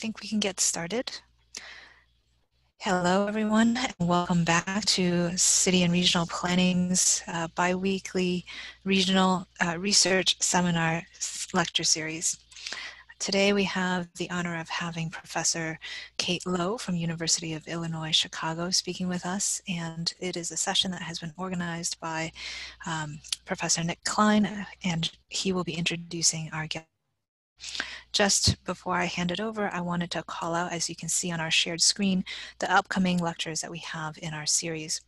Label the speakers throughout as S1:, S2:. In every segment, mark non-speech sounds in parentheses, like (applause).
S1: think we can get started. Hello, everyone, and welcome back to City and Regional Planning's uh, biweekly regional uh, research seminar lecture series. Today we have the honor of having Professor Kate Lowe from University of Illinois Chicago speaking with us and it is a session that has been organized by um, Professor Nick Klein and he will be introducing our guest just before I hand it over, I wanted to call out, as you can see on our shared screen, the upcoming lectures that we have in our series.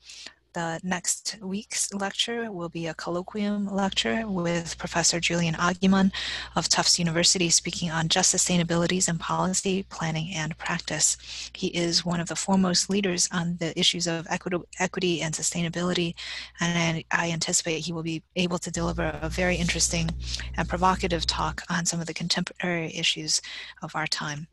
S1: The next week's lecture will be a colloquium lecture with Professor Julian Agyeman of Tufts University speaking on just sustainabilities in policy, planning, and practice. He is one of the foremost leaders on the issues of equity and sustainability, and I anticipate he will be able to deliver a very interesting and provocative talk on some of the contemporary issues of our time.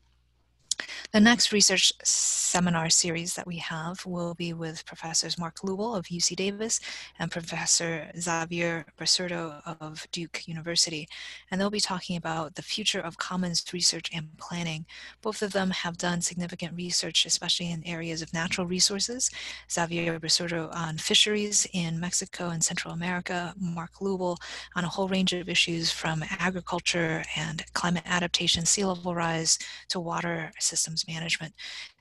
S1: The next research seminar series that we have will be with Professors Mark Lubell of UC Davis and Professor Xavier Basurto of Duke University. And they'll be talking about the future of commons research and planning. Both of them have done significant research, especially in areas of natural resources. Xavier Basurto on fisheries in Mexico and Central America, Mark Lubell on a whole range of issues from agriculture and climate adaptation, sea level rise to water systems management.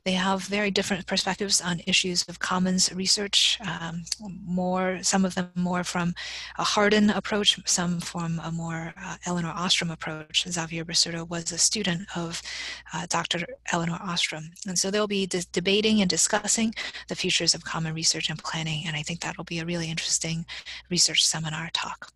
S1: They have very different perspectives on issues of commons research, um, more, some of them more from a Hardin approach, some from a more uh, Elinor Ostrom approach. Xavier Basurto was a student of uh, Dr. Elinor Ostrom. And so they'll be debating and discussing the futures of common research and planning. And I think that'll be a really interesting research seminar talk.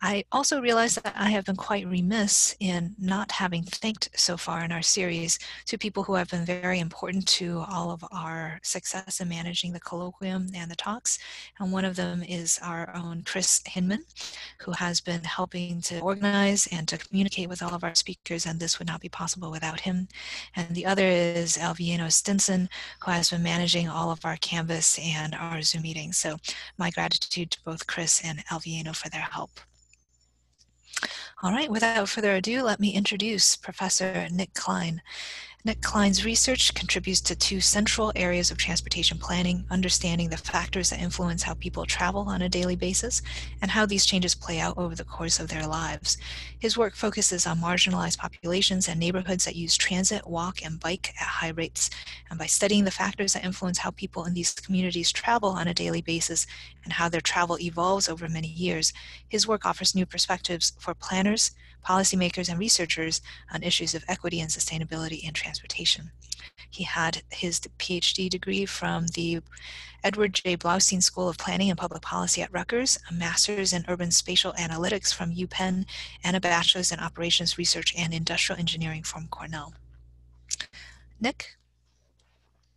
S1: I also realize that I have been quite remiss in not having thanked so far in our series to people who have been very important to all of our success in managing the colloquium and the talks. And one of them is our own Chris Hinman, who has been helping to organize and to communicate with all of our speakers, and this would not be possible without him. And the other is Alviano Stinson, who has been managing all of our Canvas and our Zoom meetings. So my gratitude to both Chris and Alviano for their help. All right, without further ado, let me introduce Professor Nick Klein. Nick Klein's research contributes to two central areas of transportation planning, understanding the factors that influence how people travel on a daily basis and how these changes play out over the course of their lives. His work focuses on marginalized populations and neighborhoods that use transit, walk, and bike at high rates. And by studying the factors that influence how people in these communities travel on a daily basis and how their travel evolves over many years, his work offers new perspectives for planners, policymakers and researchers on issues of equity and sustainability in transportation. He had his PhD degree from the Edward J. Bloustein School of Planning and Public Policy at Rutgers, a master's in urban spatial analytics from UPenn, and a bachelor's in operations research and industrial engineering from Cornell. Nick?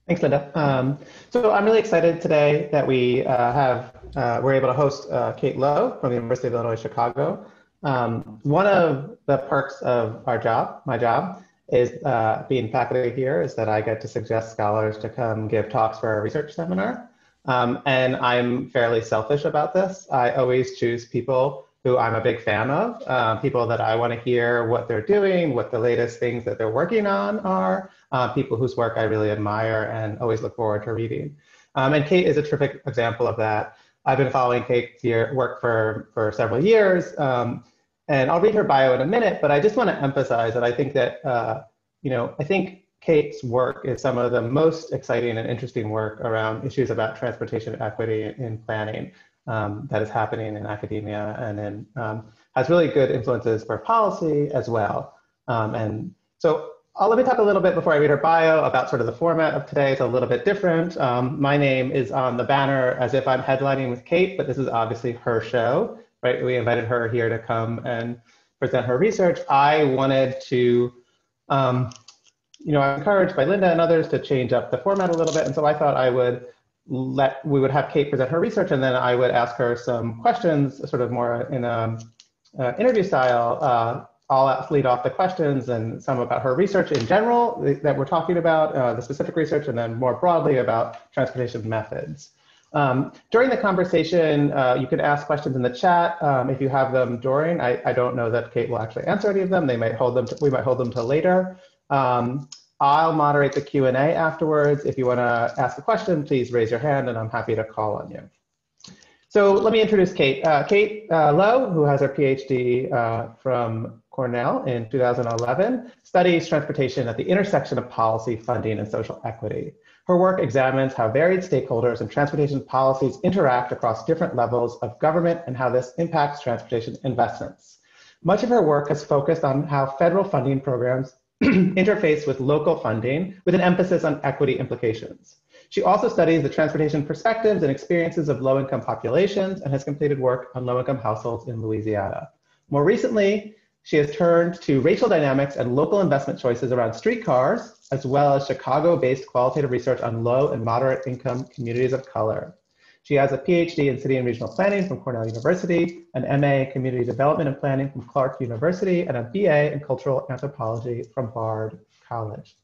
S2: Thanks, Linda. Um, so I'm really excited today that we uh, have, uh, we're able to host uh, Kate Lowe from the University of Illinois Chicago. Um, one of the perks of our job, my job, is uh, being faculty here is that I get to suggest scholars to come give talks for our research seminar. Um, and I'm fairly selfish about this. I always choose people who I'm a big fan of, uh, people that I want to hear what they're doing, what the latest things that they're working on are, uh, people whose work I really admire and always look forward to reading. Um, and Kate is a terrific example of that. I've been following Kate's work for, for several years. Um, and I'll read her bio in a minute, but I just want to emphasize that I think that, uh, you know, I think Kate's work is some of the most exciting and interesting work around issues about transportation equity in planning um, that is happening in academia and then um, has really good influences for policy as well. Um, and so I'll let me talk a little bit before I read her bio about sort of the format of today. It's a little bit different. Um, my name is on the banner as if I'm headlining with Kate, but this is obviously her show right? We invited her here to come and present her research. I wanted to, um, you know, I'm encouraged by Linda and others to change up the format a little bit. And so I thought I would let, we would have Kate present her research and then I would ask her some questions, sort of more in a uh, interview style. Uh, I'll lead off the questions and some about her research in general that we're talking about, uh, the specific research, and then more broadly about transportation methods. Um, during the conversation, uh, you could ask questions in the chat um, if you have them during. I, I, don't know that Kate will actually answer any of them. They might hold them. To, we might hold them to later. Um, I'll moderate the Q&A afterwards. If you want to ask a question, please raise your hand and I'm happy to call on you. So let me introduce Kate. Uh, Kate uh, Lowe, who has her PhD uh, from Cornell in 2011, studies transportation at the intersection of policy, funding, and social equity. Her work examines how varied stakeholders and transportation policies interact across different levels of government and how this impacts transportation investments. Much of her work has focused on how federal funding programs (clears throat) interface with local funding with an emphasis on equity implications. She also studies the transportation perspectives and experiences of low-income populations and has completed work on low-income households in Louisiana. More recently, she has turned to racial dynamics and local investment choices around streetcars, as well as Chicago-based qualitative research on low and moderate income communities of color. She has a PhD in city and regional planning from Cornell University, an MA in community development and planning from Clark University, and a BA in cultural anthropology from Bard College.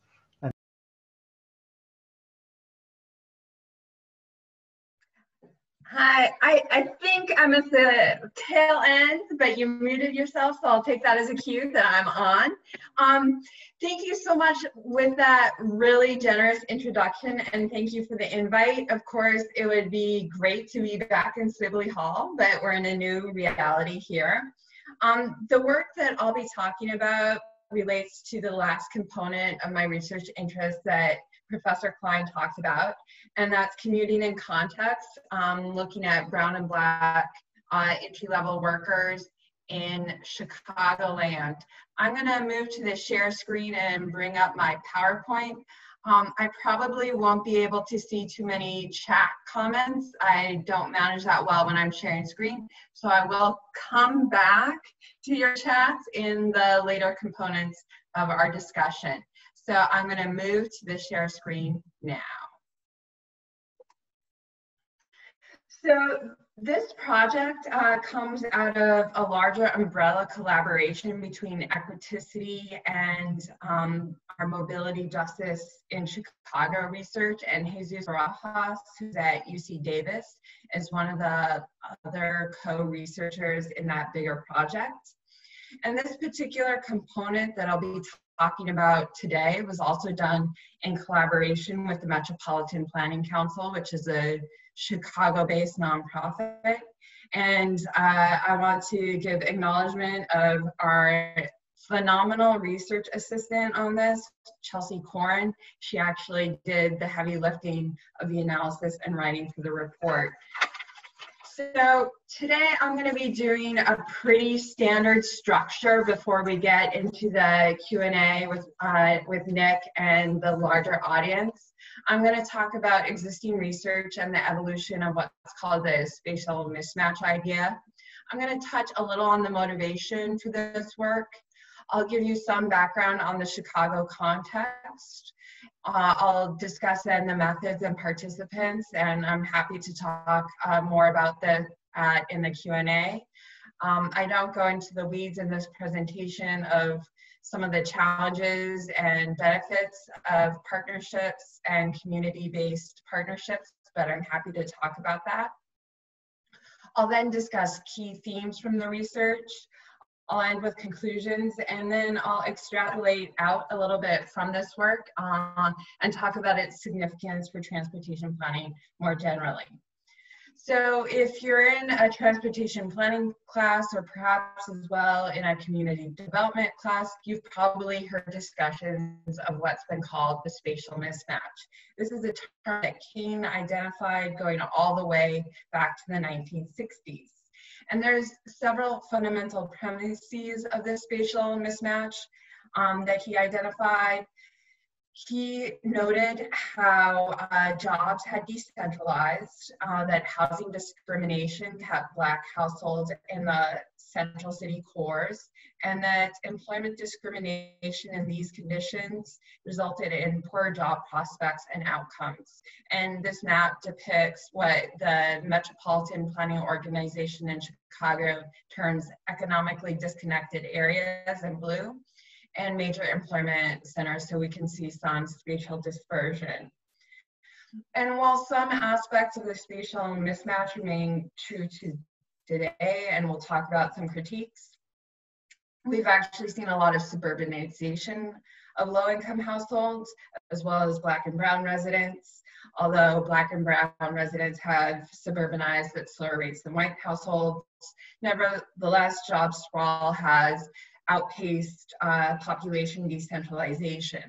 S3: Hi, I, I think I'm at the tail end, but you muted yourself, so I'll take that as a cue that I'm on. Um, thank you so much with that really generous introduction, and thank you for the invite. Of course, it would be great to be back in Sibley Hall, but we're in a new reality here. Um, the work that I'll be talking about relates to the last component of my research interest that Professor Klein talked about, and that's commuting in context, um, looking at brown and black uh, entry-level workers in Chicagoland. I'm gonna move to the share screen and bring up my PowerPoint. Um, I probably won't be able to see too many chat comments. I don't manage that well when I'm sharing screen. So I will come back to your chats in the later components of our discussion. So I'm going to move to the share screen now. So this project uh, comes out of a larger umbrella collaboration between Equiticity and um, our mobility justice in Chicago research and Jesus Barajas, who's at UC Davis, is one of the other co-researchers in that bigger project. And this particular component that I'll be talking about today was also done in collaboration with the Metropolitan Planning Council, which is a Chicago-based nonprofit. And uh, I want to give acknowledgement of our phenomenal research assistant on this, Chelsea Corin. She actually did the heavy lifting of the analysis and writing for the report. So today I'm going to be doing a pretty standard structure before we get into the Q&A with, uh, with Nick and the larger audience. I'm going to talk about existing research and the evolution of what's called the spatial mismatch idea. I'm going to touch a little on the motivation for this work. I'll give you some background on the Chicago context. Uh, I'll discuss then the methods and participants, and I'm happy to talk uh, more about this uh, in the Q&A. Um, I don't go into the weeds in this presentation of some of the challenges and benefits of partnerships and community-based partnerships, but I'm happy to talk about that. I'll then discuss key themes from the research. I'll end with conclusions and then I'll extrapolate out a little bit from this work um, and talk about its significance for transportation planning more generally. So if you're in a transportation planning class or perhaps as well in a community development class, you've probably heard discussions of what's been called the spatial mismatch. This is a term that Kain identified going all the way back to the 1960s. And there's several fundamental premises of this spatial mismatch um, that he identified. He noted how uh, jobs had decentralized, uh, that housing discrimination kept Black households in the central city cores, and that employment discrimination in these conditions resulted in poor job prospects and outcomes. And this map depicts what the Metropolitan Planning Organization in Chicago terms economically disconnected areas in blue and major employment centers so we can see some spatial dispersion. And while some aspects of the spatial mismatch remain true to today, and we'll talk about some critiques, we've actually seen a lot of suburbanization of low-income households, as well as Black and Brown residents. Although Black and Brown residents have suburbanized at slower rates than white households, nevertheless, job sprawl has outpaced uh, population decentralization.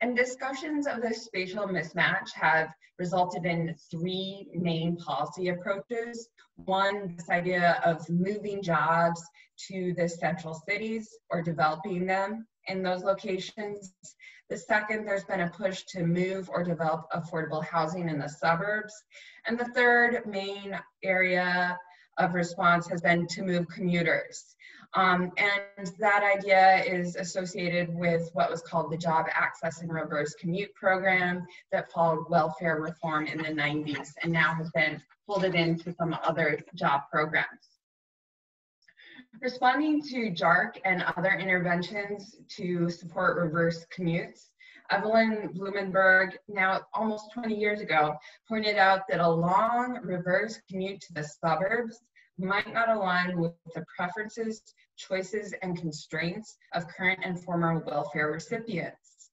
S3: And discussions of this spatial mismatch have resulted in three main policy approaches. One, this idea of moving jobs to the central cities or developing them in those locations. The second, there's been a push to move or develop affordable housing in the suburbs. And the third main area of response has been to move commuters. Um, and that idea is associated with what was called the Job Access and Reverse Commute Program that followed welfare reform in the 90s and now has been folded into some other job programs. Responding to JARC and other interventions to support reverse commutes, Evelyn Blumenberg, now almost 20 years ago, pointed out that a long reverse commute to the suburbs might not align with the preferences, choices, and constraints of current and former welfare recipients.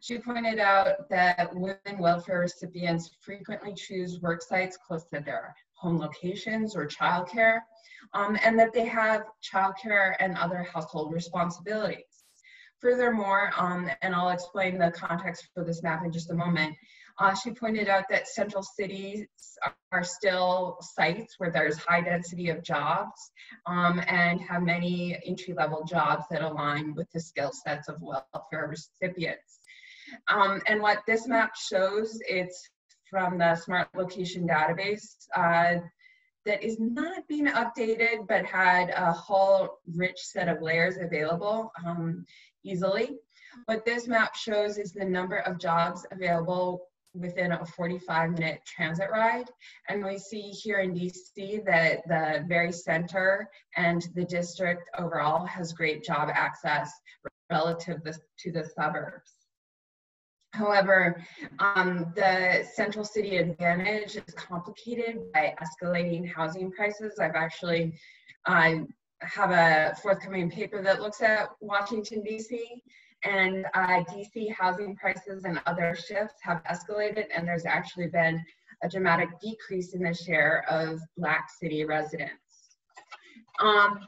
S3: She pointed out that women welfare recipients frequently choose work sites close to their home locations or childcare, um, and that they have childcare and other household responsibilities. Furthermore, um, and I'll explain the context for this map in just a moment, uh, she pointed out that central cities are still sites where there's high density of jobs um, and have many entry level jobs that align with the skill sets of welfare recipients. Um, and what this map shows, it's from the Smart Location Database uh, that is not being updated but had a whole rich set of layers available um, easily. What this map shows is the number of jobs available within a 45 minute transit ride. And we see here in DC that the very center and the district overall has great job access relative to the suburbs. However, um, the central city advantage is complicated by escalating housing prices. I've actually uh, have a forthcoming paper that looks at Washington, D.C and uh, DC housing prices and other shifts have escalated and there's actually been a dramatic decrease in the share of Black city residents. Um,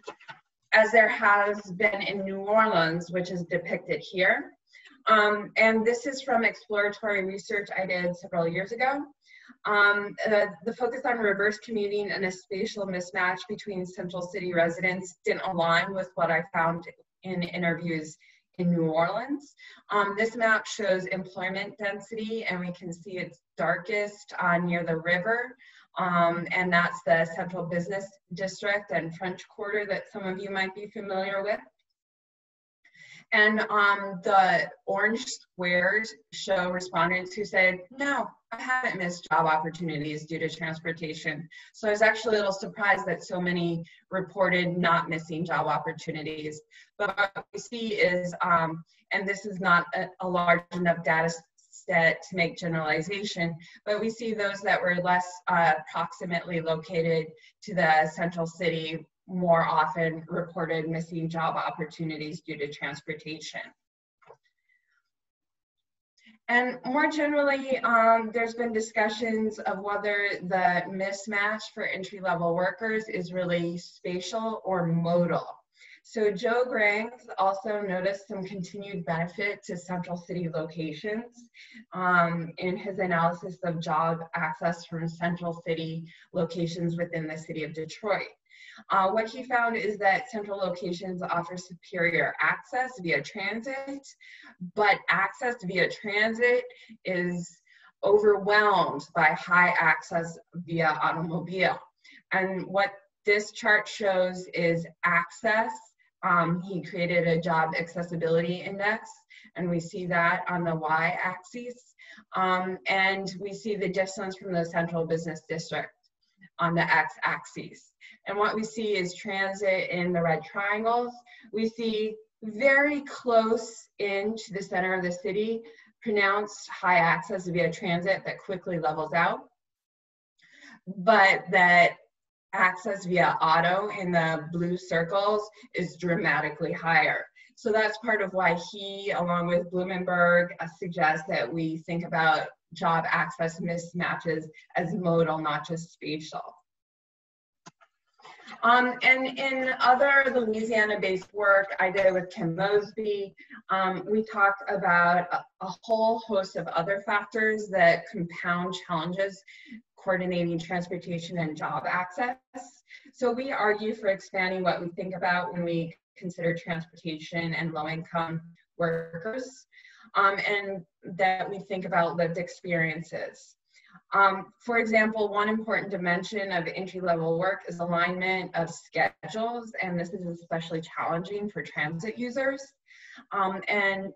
S3: as there has been in New Orleans, which is depicted here. Um, and this is from exploratory research I did several years ago. Um, uh, the focus on reverse commuting and a spatial mismatch between central city residents didn't align with what I found in interviews in New Orleans. Um, this map shows employment density and we can see it's darkest uh, near the river. Um, and that's the Central Business District and French Quarter that some of you might be familiar with. And um, the orange squares show respondents who said, no, I haven't missed job opportunities due to transportation. So I was actually a little surprised that so many reported not missing job opportunities. But what we see is, um, and this is not a, a large enough data set to make generalization, but we see those that were less uh, proximately located to the central city more often reported missing job opportunities due to transportation. And more generally, um, there's been discussions of whether the mismatch for entry-level workers is really spatial or modal. So Joe Grengs also noticed some continued benefit to central city locations um, in his analysis of job access from central city locations within the city of Detroit. Uh, what he found is that central locations offer superior access via transit, but access via transit is overwhelmed by high access via automobile. And what this chart shows is access. Um, he created a job accessibility index, and we see that on the y-axis. Um, and we see the distance from the central business district on the x-axis. And what we see is transit in the red triangles. We see very close into the center of the city, pronounced high access via transit that quickly levels out, but that access via auto in the blue circles is dramatically higher. So that's part of why he, along with Blumenberg, uh, suggests that we think about job access mismatches as modal, not just spatial. Um, and in other Louisiana-based work I did with Kim Mosby, um, we talked about a, a, whole host of other factors that compound challenges coordinating transportation and job access. So we argue for expanding what we think about when we consider transportation and low-income workers, um, and that we think about lived experiences. Um, for example, one important dimension of entry-level work is alignment of schedules, and this is especially challenging for transit users. Um, and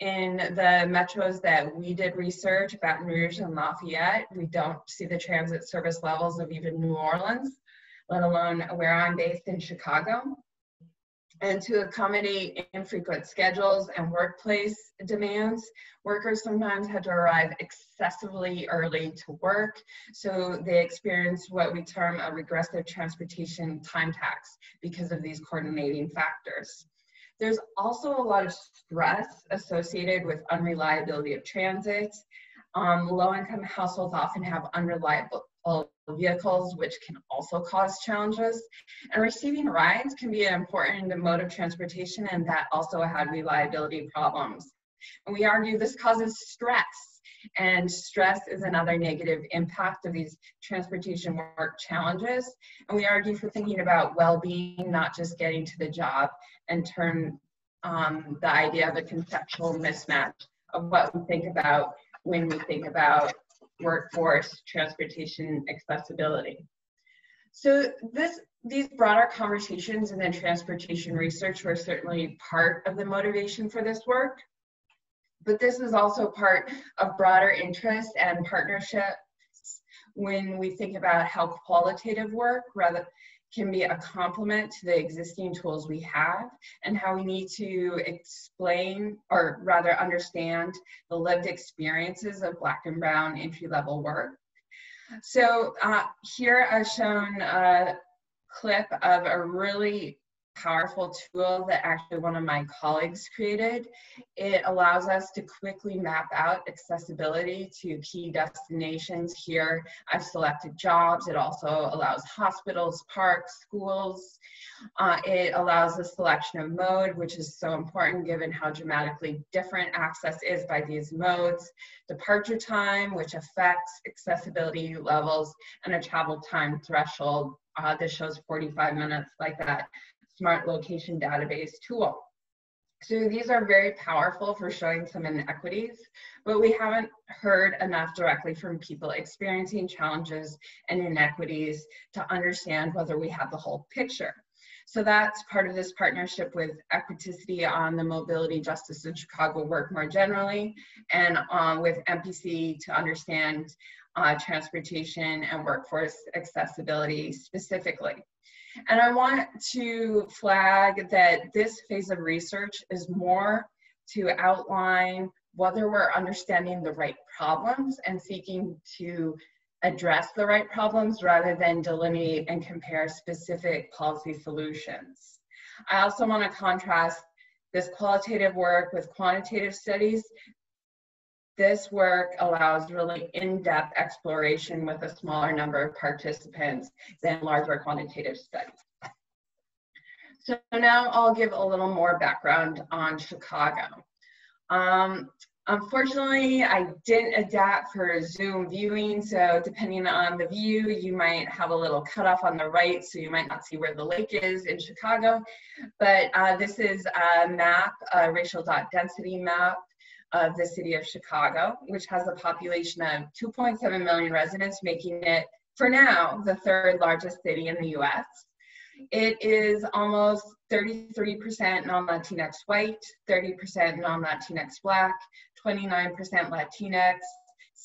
S3: in the metros that we did research, Baton Rouge and Lafayette, we don't see the transit service levels of even New Orleans, let alone where I'm based in Chicago and to accommodate infrequent schedules and workplace demands, workers sometimes had to arrive excessively early to work, so they experienced what we term a regressive transportation time tax because of these coordinating factors. There's also a lot of stress associated with unreliability of transit. Um, low-income households often have unreliable vehicles, which can also cause challenges. And receiving rides can be an important mode of transportation, and that also had reliability problems. And we argue this causes stress, and stress is another negative impact of these transportation work challenges. And we argue for thinking about well-being, not just getting to the job, and turn um, the idea of a conceptual mismatch of what we think about when we think about workforce, transportation accessibility. So this, these broader conversations and then transportation research were certainly part of the motivation for this work, but this is also part of broader interest and partnerships when we think about how qualitative work rather can be a complement to the existing tools we have and how we need to explain or rather understand the lived experiences of black and brown entry level work. So uh, here I've shown a clip of a really powerful tool that actually one of my colleagues created. It allows us to quickly map out accessibility to key destinations. Here, I've selected jobs. It also allows hospitals, parks, schools. Uh, it allows the selection of mode, which is so important given how dramatically different access is by these modes, departure time, which affects accessibility levels, and a travel time threshold. Uh, this shows 45 minutes like that smart location database tool. So these are very powerful for showing some inequities, but we haven't heard enough directly from people experiencing challenges and inequities to understand whether we have the whole picture. So that's part of this partnership with Equiticity on the mobility justice in Chicago work more generally, and um, with MPC to understand uh, transportation and workforce accessibility specifically. And I want to flag that this phase of research is more to outline whether we're understanding the right problems and seeking to address the right problems rather than delineate and compare specific policy solutions. I also want to contrast this qualitative work with quantitative studies this work allows really in-depth exploration with a smaller number of participants than larger quantitative studies. So now I'll give a little more background on Chicago. Um, unfortunately, I didn't adapt for Zoom viewing, so depending on the view, you might have a little cutoff on the right, so you might not see where the lake is in Chicago. But uh, this is a map, a racial dot density map of the city of Chicago, which has a population of 2.7 million residents, making it, for now, the third largest city in the US. It is almost 33% non-Latinx white, 30% non-Latinx black, 29% Latinx,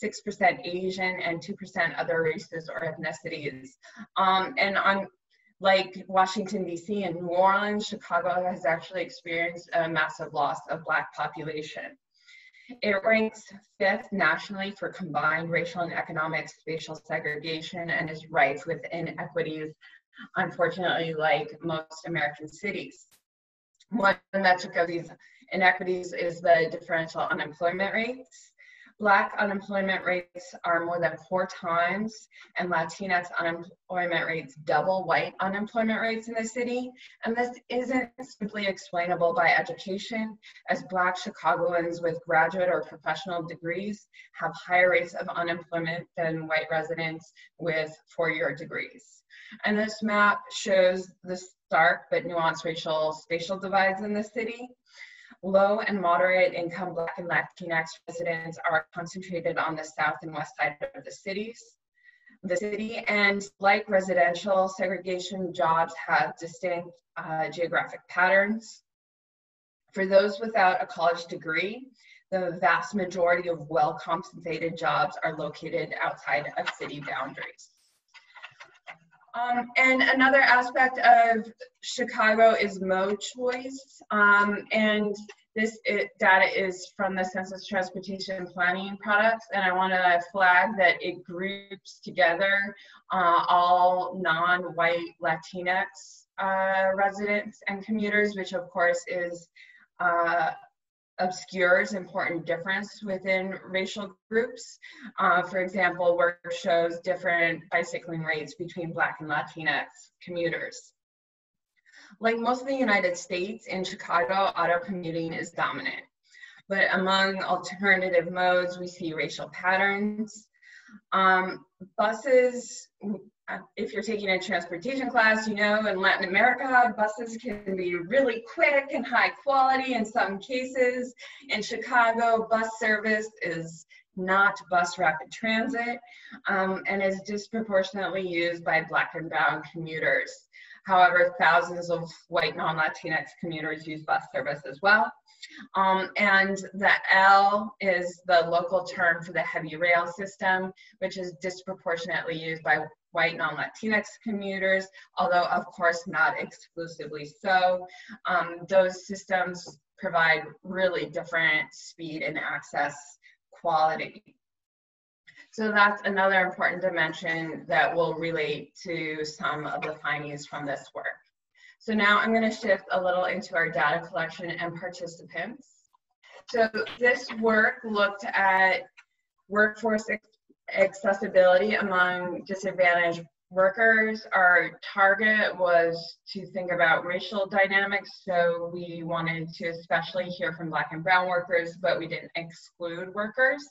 S3: 6% Asian, and 2% other races or ethnicities. Um, and on like Washington, D.C. and New Orleans, Chicago has actually experienced a massive loss of Black population. It ranks fifth nationally for combined racial and economic spatial segregation and is rife with inequities, unfortunately, like most American cities. One metric of these inequities is the differential unemployment rates. Black unemployment rates are more than four times, and Latinx unemployment rates double white unemployment rates in the city. And this isn't simply explainable by education, as Black Chicagoans with graduate or professional degrees have higher rates of unemployment than white residents with four-year degrees. And this map shows the stark but nuanced racial spatial divides in the city. Low and moderate income Black and Latinx residents are concentrated on the south and west side of the cities. The city and like residential segregation, jobs have distinct uh, geographic patterns. For those without a college degree, the vast majority of well-compensated jobs are located outside of city boundaries. Um, and another aspect of Chicago is mode choice. Um, and this it, data is from the Census Transportation Planning products. And I want to flag that it groups together uh, all non-white Latinx uh, residents and commuters, which of course is uh, obscures important difference within racial groups. Uh, for example, work shows different bicycling rates between Black and Latinx commuters. Like most of the United States, in Chicago, auto commuting is dominant. But among alternative modes, we see racial patterns. Um, buses if you're taking a transportation class, you know in Latin America, buses can be really quick and high quality in some cases. In Chicago, bus service is not bus rapid transit um, and is disproportionately used by Black and Brown commuters. However, thousands of white non-Latinx commuters use bus service as well. Um, and the L is the local term for the heavy rail system, which is disproportionately used by white non-Latinx commuters, although of course not exclusively so. Um, those systems provide really different speed and access quality. So that's another important dimension that will relate to some of the findings from this work. So now I'm gonna shift a little into our data collection and participants. So this work looked at workforce accessibility among disadvantaged workers. Our target was to think about racial dynamics, so we wanted to especially hear from Black and Brown workers, but we didn't exclude workers.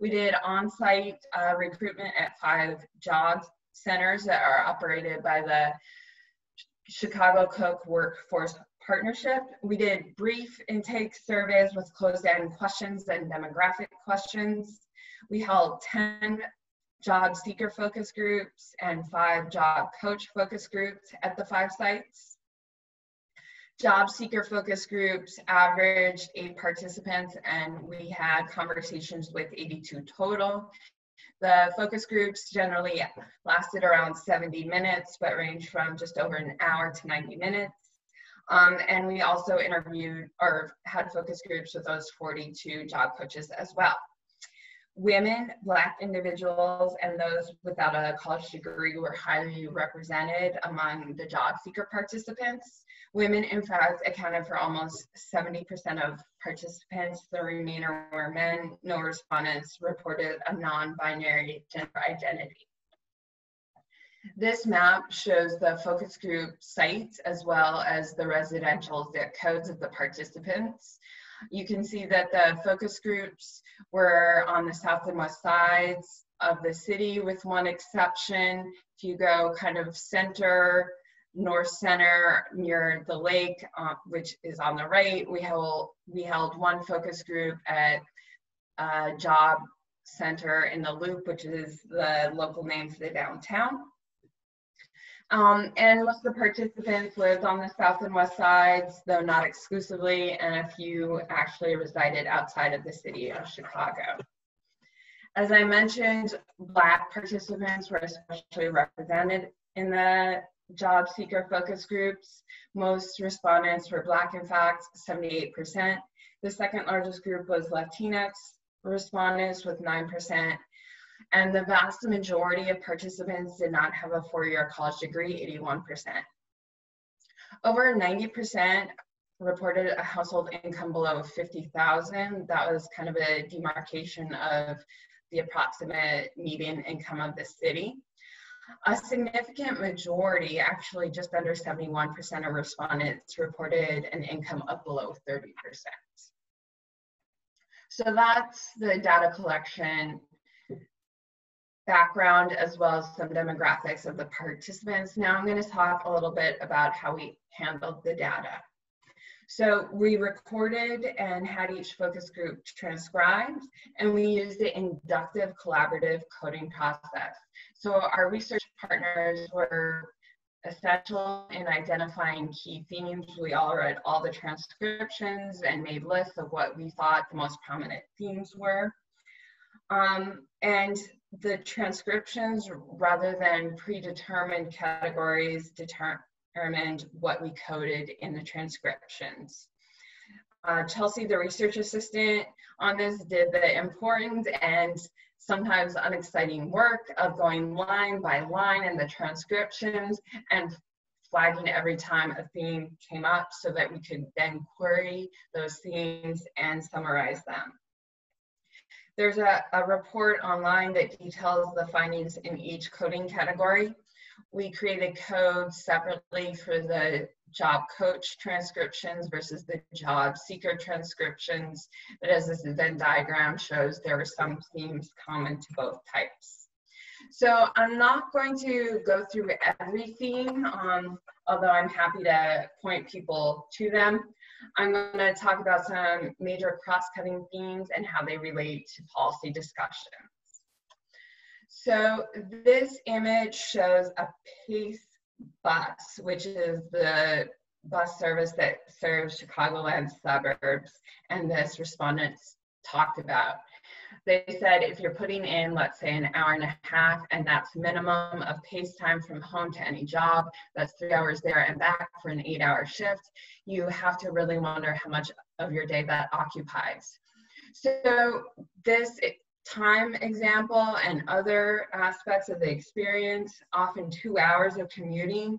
S3: We did on-site uh, recruitment at five job centers that are operated by the Chicago Cook Workforce Partnership. We did brief intake surveys with closed-end questions and demographic questions. We held 10 job seeker focus groups and five job coach focus groups at the five sites. Job seeker focus groups averaged eight participants and we had conversations with 82 total. The focus groups generally lasted around 70 minutes, but ranged from just over an hour to 90 minutes. Um, and we also interviewed or had focus groups with those 42 job coaches as well women, Black individuals, and those without a college degree were highly represented among the job seeker participants. Women, in fact, accounted for almost 70% of participants. The remainder were men. No respondents reported a non-binary gender identity. This map shows the focus group sites as well as the residential zip codes of the participants. You can see that the focus groups were on the south and west sides of the city with one exception. If you go kind of center, north center near the lake, uh, which is on the right, we held, we held one focus group at uh, Job Center in the Loop, which is the local name for the downtown. Um, and most of the participants lived on the south and west sides, though not exclusively, and a few actually resided outside of the city of Chicago. As I mentioned, Black participants were especially represented in the job seeker focus groups. Most respondents were Black, in fact, 78%. The second largest group was Latinx respondents with 9%, and the vast majority of participants did not have a four-year college degree, 81%. Over 90% reported a household income below 50,000. That was kind of a demarcation of the approximate median income of the city. A significant majority, actually just under 71% of respondents reported an income of below 30%. So that's the data collection background as well as some demographics of the participants. Now I'm going to talk a little bit about how we handled the data. So we recorded and had each focus group transcribed, and we used the inductive collaborative coding process. So our research partners were essential in identifying key themes. We all read all the transcriptions and made lists of what we thought the most prominent themes were. Um, and the transcriptions, rather than predetermined categories, determined what we coded in the transcriptions. Uh, Chelsea, the research assistant on this, did the important and sometimes unexciting work of going line by line in the transcriptions and flagging every time a theme came up so that we could then query those themes and summarize them. There's a, a report online that details the findings in each coding category we created codes separately for the job coach transcriptions versus the job seeker transcriptions. But as this Venn diagram shows, there were some themes common to both types. So I'm not going to go through every theme, um, although I'm happy to point people to them. I'm going to talk about some major cross-cutting themes and how they relate to policy discussions. So this image shows a PACE bus, which is the bus service that serves Chicagoland suburbs, and this respondents talked about. They said if you're putting in, let's say, an hour and a half, and that's minimum of pace time from home to any job, that's three hours there and back for an eight hour shift, you have to really wonder how much of your day that occupies. So this time example and other aspects of the experience, often two hours of commuting,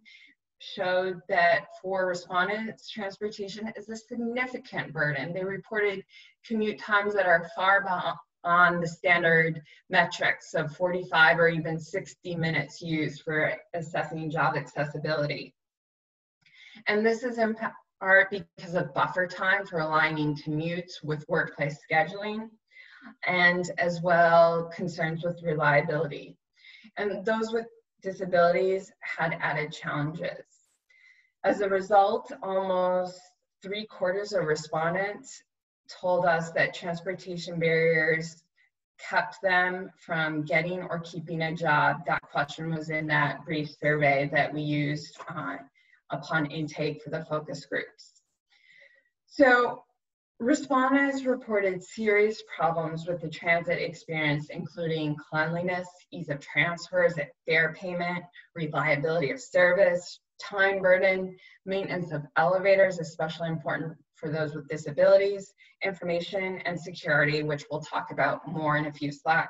S3: showed that for respondents, transportation is a significant burden. They reported commute times that are far beyond the standard metrics of 45 or even 60 minutes used for assessing job accessibility. And this is in part because of buffer time for aligning commutes with workplace scheduling and as well concerns with reliability. And those with disabilities had added challenges. As a result, almost three quarters of respondents told us that transportation barriers kept them from getting or keeping a job. That question was in that brief survey that we used uh, upon intake for the focus groups. So Respondents reported serious problems with the transit experience, including cleanliness, ease of transfers, fare payment, reliability of service, time burden, maintenance of elevators, especially important for those with disabilities, information and security, which we'll talk about more in a few slides.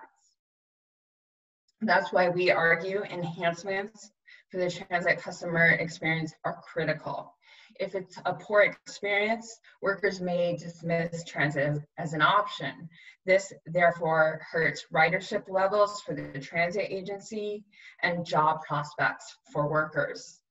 S3: That's why we argue enhancements for the transit customer experience are critical. If it's a poor experience, workers may dismiss transit as an option. This therefore hurts ridership levels for the transit agency and job prospects for workers.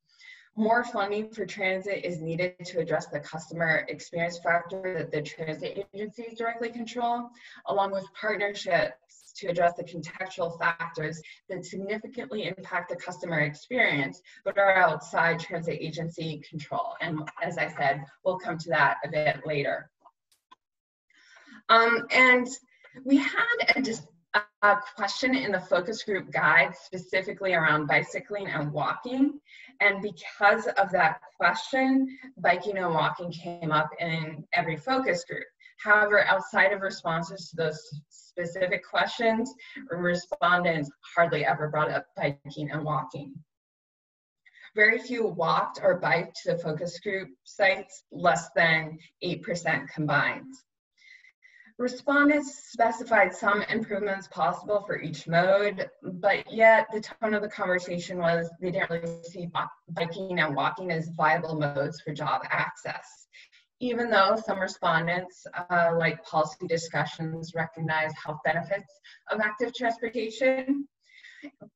S3: More funding for transit is needed to address the customer experience factor that the transit agencies directly control, along with partnerships to address the contextual factors that significantly impact the customer experience, but are outside transit agency control. And as I said, we'll come to that a bit later. Um, and we had a, a question in the focus group guide specifically around bicycling and walking. And because of that question, biking and walking came up in every focus group. However, outside of responses to those specific questions, respondents hardly ever brought up biking and walking. Very few walked or biked to the focus group sites, less than 8% combined. Respondents specified some improvements possible for each mode, but yet the tone of the conversation was they didn't really see biking and walking as viable modes for job access. even though some respondents, uh, like policy discussions, recognize health benefits of active transportation.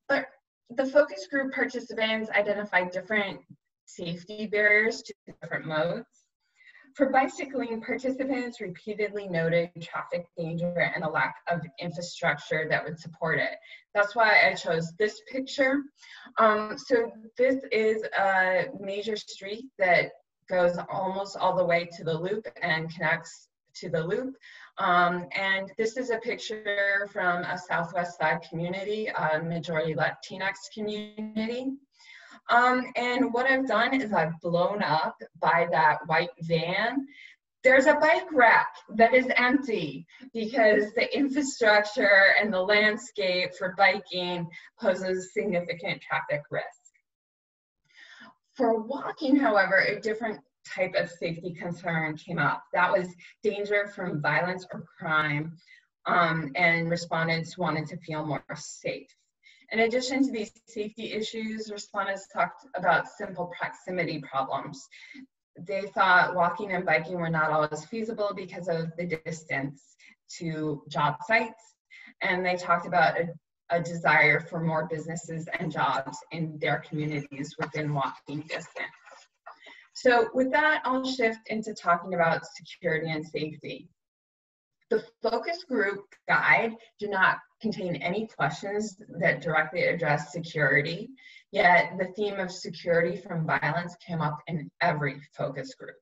S3: But the focus group participants identified different safety barriers to different modes. For bicycling, participants repeatedly noted traffic danger and a lack of infrastructure that would support it. That's why I chose this picture. Um, so this is a major street that goes almost all the way to the loop and connects to the loop. Um, and this is a picture from a Southwest side community, a majority Latinx community. Um, and what I've done is I've blown up by that white van. There's a bike rack that is empty because the infrastructure and the landscape for biking poses significant traffic risk. For walking, however, a different type of safety concern came up. That was danger from violence or crime, um, and respondents wanted to feel more safe. In addition to these safety issues, respondents talked about simple proximity problems. They thought walking and biking were not always feasible because of the distance to job sites. And they talked about a, a desire for more businesses and jobs in their communities within walking distance. So with that, I'll shift into talking about security and safety. The focus group guide do not contain any questions that directly address security, yet the theme of security from violence came up in every focus group.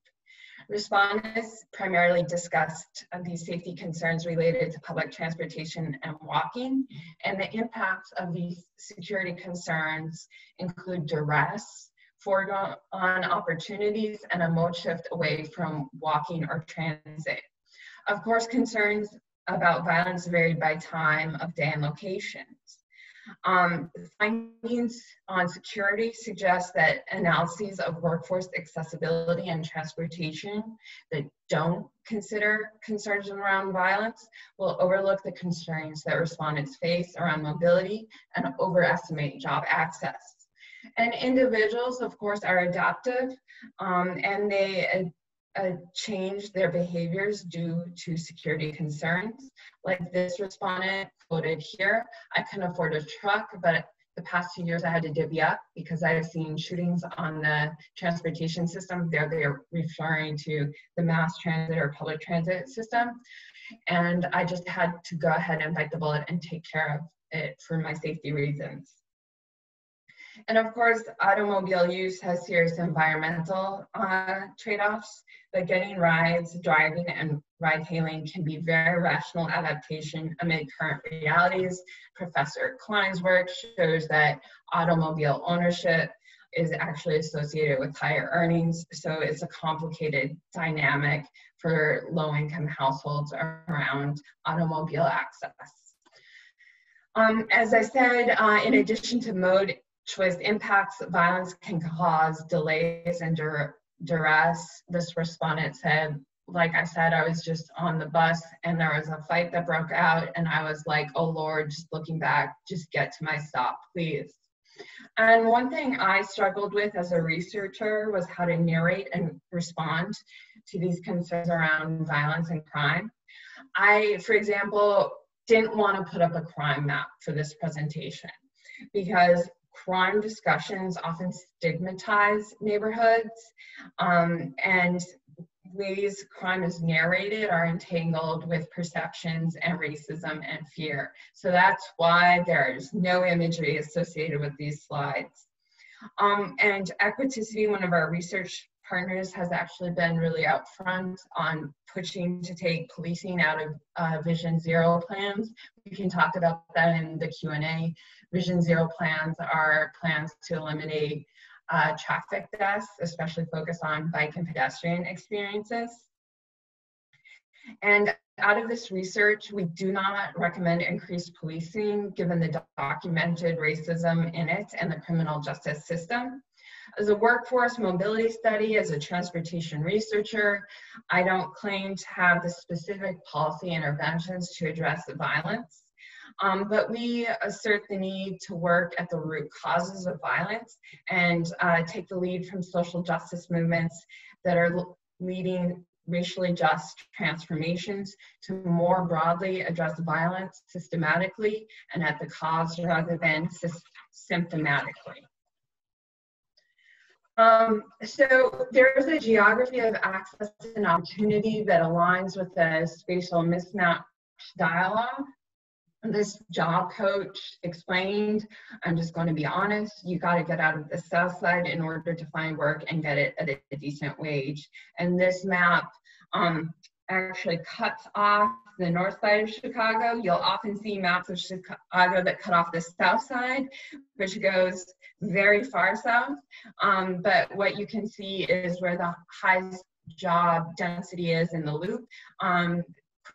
S3: Respondents primarily discussed these safety concerns related to public transportation and walking, and the impacts of these security concerns include duress, foregone opportunities, and a mode shift away from walking or transit. Of course, concerns about violence varied by time of day and locations. Um, findings on security suggest that analyses of workforce accessibility and transportation that don't consider concerns around violence will overlook the constraints that respondents face around mobility and overestimate job access. And individuals, of course, are adaptive um, and they uh, change their behaviors due to security concerns. Like this respondent quoted here, I can afford a truck, but the past two years I had to divvy up because I've seen shootings on the transportation system. There they're referring to the mass transit or public transit system. And I just had to go ahead and bite the bullet and take care of it for my safety reasons. And of course, automobile use has serious environmental uh, trade-offs, but getting rides, driving, and ride hailing can be very rational adaptation amid current realities. Professor Klein's work shows that automobile ownership is actually associated with higher earnings. So it's a complicated dynamic for low-income households around automobile access. Um, as I said, uh, in addition to mode choice impacts violence can cause delays and dur- duress. This respondent said, like I said, I was just on the bus and there was a fight that broke out, and I was like, oh Lord, just looking back, just get to my stop, please. And one thing I struggled with as a researcher was how to narrate and respond to these concerns around violence and crime. I, for example, didn't want to put up a crime map for this presentation because crime discussions often stigmatize neighborhoods um, and ways crime is narrated are entangled with perceptions and racism and fear. So that's why there's no imagery associated with these slides. Um, and Equiticity, one of our research partners, has actually been really upfront on pushing to take policing out of uh, Vision Zero plans. We can talk about that in the Q&A. Vision Zero plans are plans to eliminate uh, traffic deaths, especially focus on bike and pedestrian experiences. And out of this research, we do not recommend increased policing given the documented racism in it and the criminal justice system. As a workforce mobility study, as a transportation researcher, I don't claim to have the specific policy interventions to address the violence. Um, but we assert the need to work at the root causes of violence and uh, take the lead from social justice movements that are leading racially just transformations to more broadly address violence systematically and at the cause rather than symptomatically. Um, so there's a geography of access and opportunity that aligns with the spatial mismatch dialogue. This job coach explained, I'm just going to be honest, you got to get out of the south side in order to find work and get it at a decent wage. And this map um, actually cuts off the north side of Chicago. You'll often see maps of Chicago that cut off the south side, which goes very far south. Um, but what you can see is where the highest job density is in the loop. Um,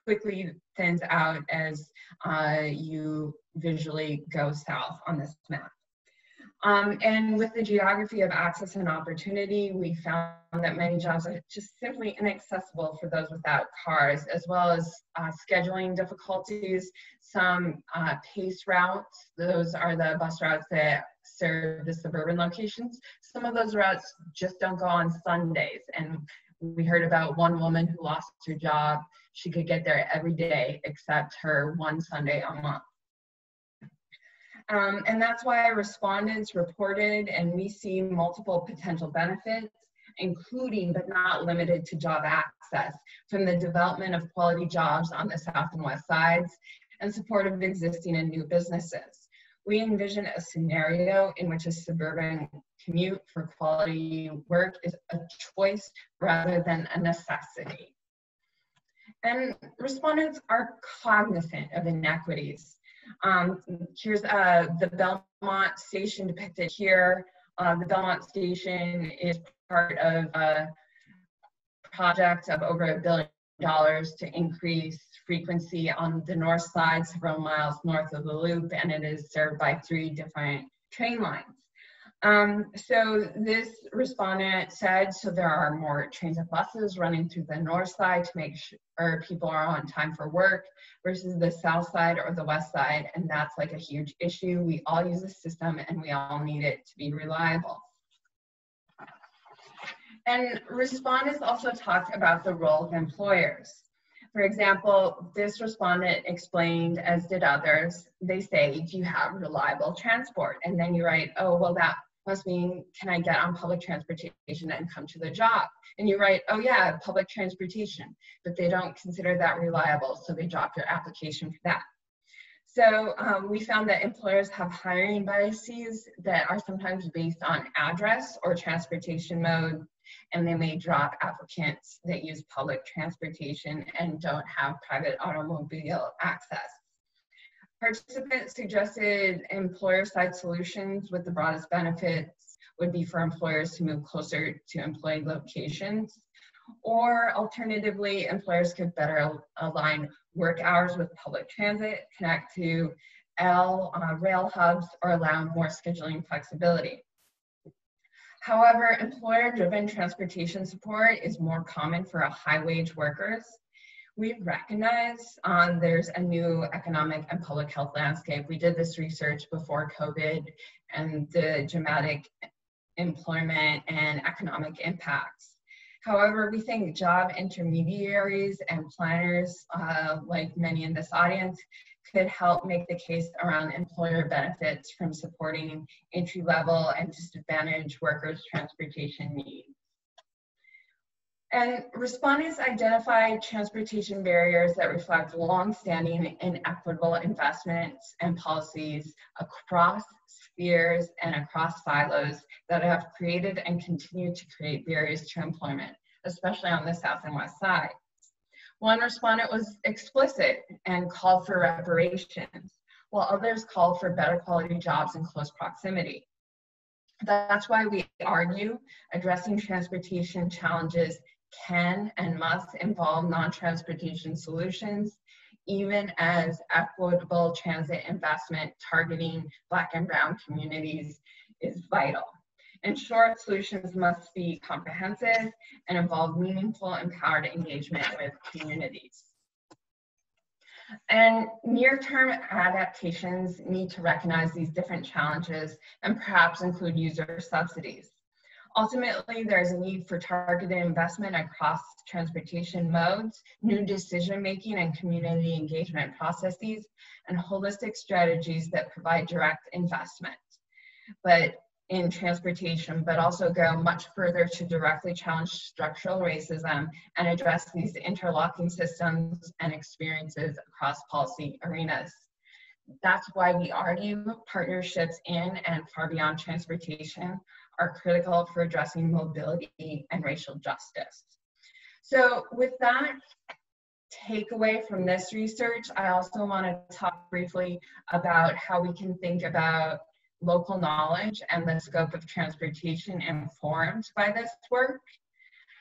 S3: quickly thins out as uh, you visually go south on this map. Um, and with the geography of access and opportunity, we found that many jobs are just simply inaccessible for those without cars, as well as uh, scheduling difficulties. Some uh, PACE routes, those are the bus routes that serve the suburban locations. Some of those routes just don't go on Sundays. And we heard about one woman who lost her job. She could get there every day except her one Sunday a month. Um, and that's why respondents reported and we see multiple potential benefits, including but not limited to job access from the development of quality jobs on the south and west sides and support of existing and new businesses. We envision a scenario in which a suburban commute for quality work is a choice rather than a necessity. And respondents are cognizant of inequities um, here's uh, the Belmont station depicted here. Uh, the Belmont station is part of a project of over a billion dollars to increase frequency on the north side, several miles north of the loop, and it is served by three different train lines. Um, so this respondent said, so there are more trains and buses running through the north side to make sure people are on time for work versus the south side or the west side, and that's like a huge issue. We all use the system and we all need it to be reliable. And respondents also talked about the role of employers. For example, this respondent explained, as did others, they say, do you have reliable transport? And then you write, oh, well, that must mean, can I get on public transportation and come to the job? And you write, oh yeah, public transportation, but they don't consider that reliable, so they drop your application for that. So um, we found that employers have hiring biases that are sometimes based on address or transportation mode, and they may drop applicants that use public transportation and don't have private automobile access. Participants suggested employer-side solutions with the broadest benefits would be for employers to move closer to employee locations, or alternatively, employers could better align work hours with public transit, connect to L uh, rail hubs, or allow more scheduling flexibility. However, employer-driven transportation support is more common for high-wage workers we recognize um, there's a new economic and public health landscape. We did this research before COVID and the dramatic employment and economic impacts. However, we think job intermediaries and planners, uh, like many in this audience, could help make the case around employer benefits from supporting entry level and disadvantaged workers' transportation needs. And respondents identified transportation barriers that reflect long-standing inequitable investments and policies across spheres and across silos that have created and continue to create barriers to employment, especially on the south and west side. One respondent was explicit and called for reparations, while others called for better quality jobs in close proximity. That's why we argue addressing transportation challenges can and must involve non-transportation solutions, even as equitable transit investment targeting Black and Brown communities is vital. In short, solutions must be comprehensive and involve meaningful, empowered engagement with communities. And near-term adaptations need to recognize these different challenges and perhaps include user subsidies. Ultimately, there's a need for targeted investment across transportation modes, new decision-making and community engagement processes, and holistic strategies that provide direct investment. But in transportation, but also go much further to directly challenge structural racism and address these interlocking systems and experiences across policy arenas. That's why we argue partnerships in and far beyond transportation are critical for addressing mobility and racial justice. So with that takeaway from this research, I also want to talk briefly about how we can think about local knowledge and the scope of transportation informed by this work.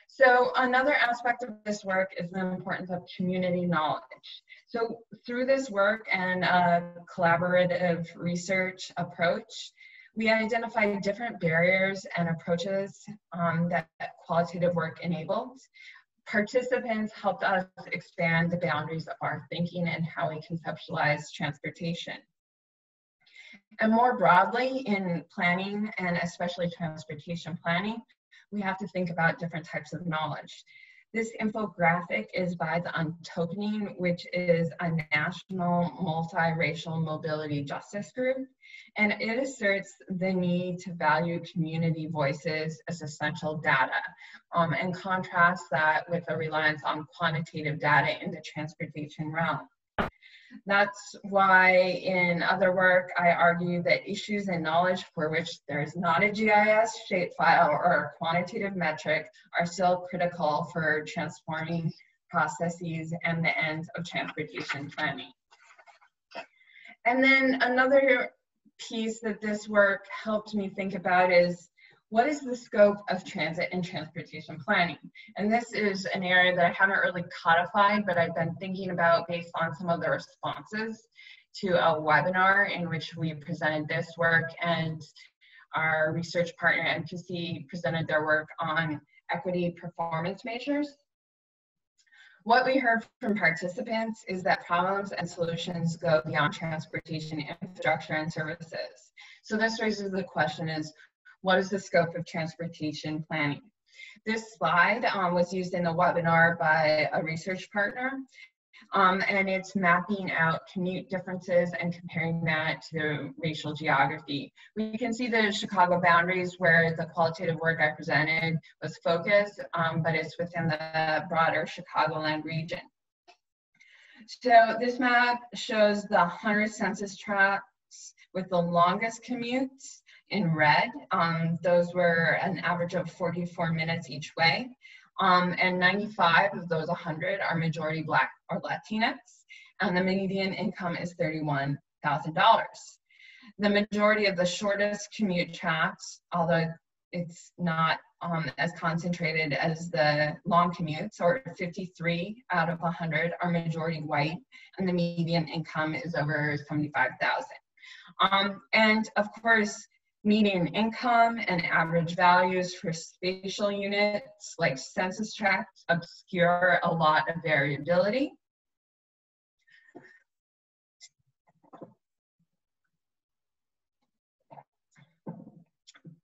S3: So another aspect of this work is the importance of community knowledge. So through this work and a collaborative research approach, we identified different barriers and approaches um, that qualitative work enabled. Participants helped us expand the boundaries of our thinking and how we conceptualize transportation. And more broadly in planning and especially transportation planning, we have to think about different types of knowledge. This infographic is by the Untokening, which is a national multiracial mobility justice group. And it asserts the need to value community voices as essential data um, and contrasts that with a reliance on quantitative data in the transportation realm. That's why in other work, I argue that issues and knowledge for which there is not a GIS shapefile or a quantitative metric are still critical for transforming processes and the ends of transportation planning. And then another piece that this work helped me think about is what is the scope of transit and transportation planning? And this is an area that I haven't really codified, but I've been thinking about based on some of the responses to a webinar in which we presented this work and our research partner MPC presented their work on equity performance measures. What we heard from participants is that problems and solutions go beyond transportation infrastructure and services. So this raises the question is, what is the scope of transportation planning? This slide um, was used in the webinar by a research partner, um, and it's mapping out commute differences and comparing that to racial geography. We can see the Chicago boundaries where the qualitative work I presented was focused, um, but it's within the broader Chicagoland region. So this map shows the 100 census tracts with the longest commutes in red. Um, those were an average of 44 minutes each way. Um, and 95 of those 100 are majority Black or Latinx, and the median income is $31,000. The majority of the shortest commute tracks, although it's not um, as concentrated as the long commutes, or 53 out of 100 are majority white, and the median income is over 75,000. Um, and of course, median income and average values for spatial units like census tracts obscure a lot of variability.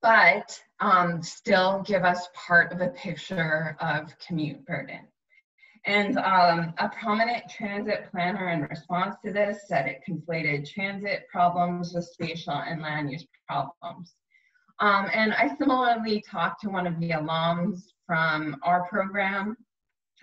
S3: But um, still give us part of a picture of commute burden. And um, a prominent transit planner in response to this said it conflated transit problems with spatial and land use problems. Um, and I similarly talked to one of the alums from our program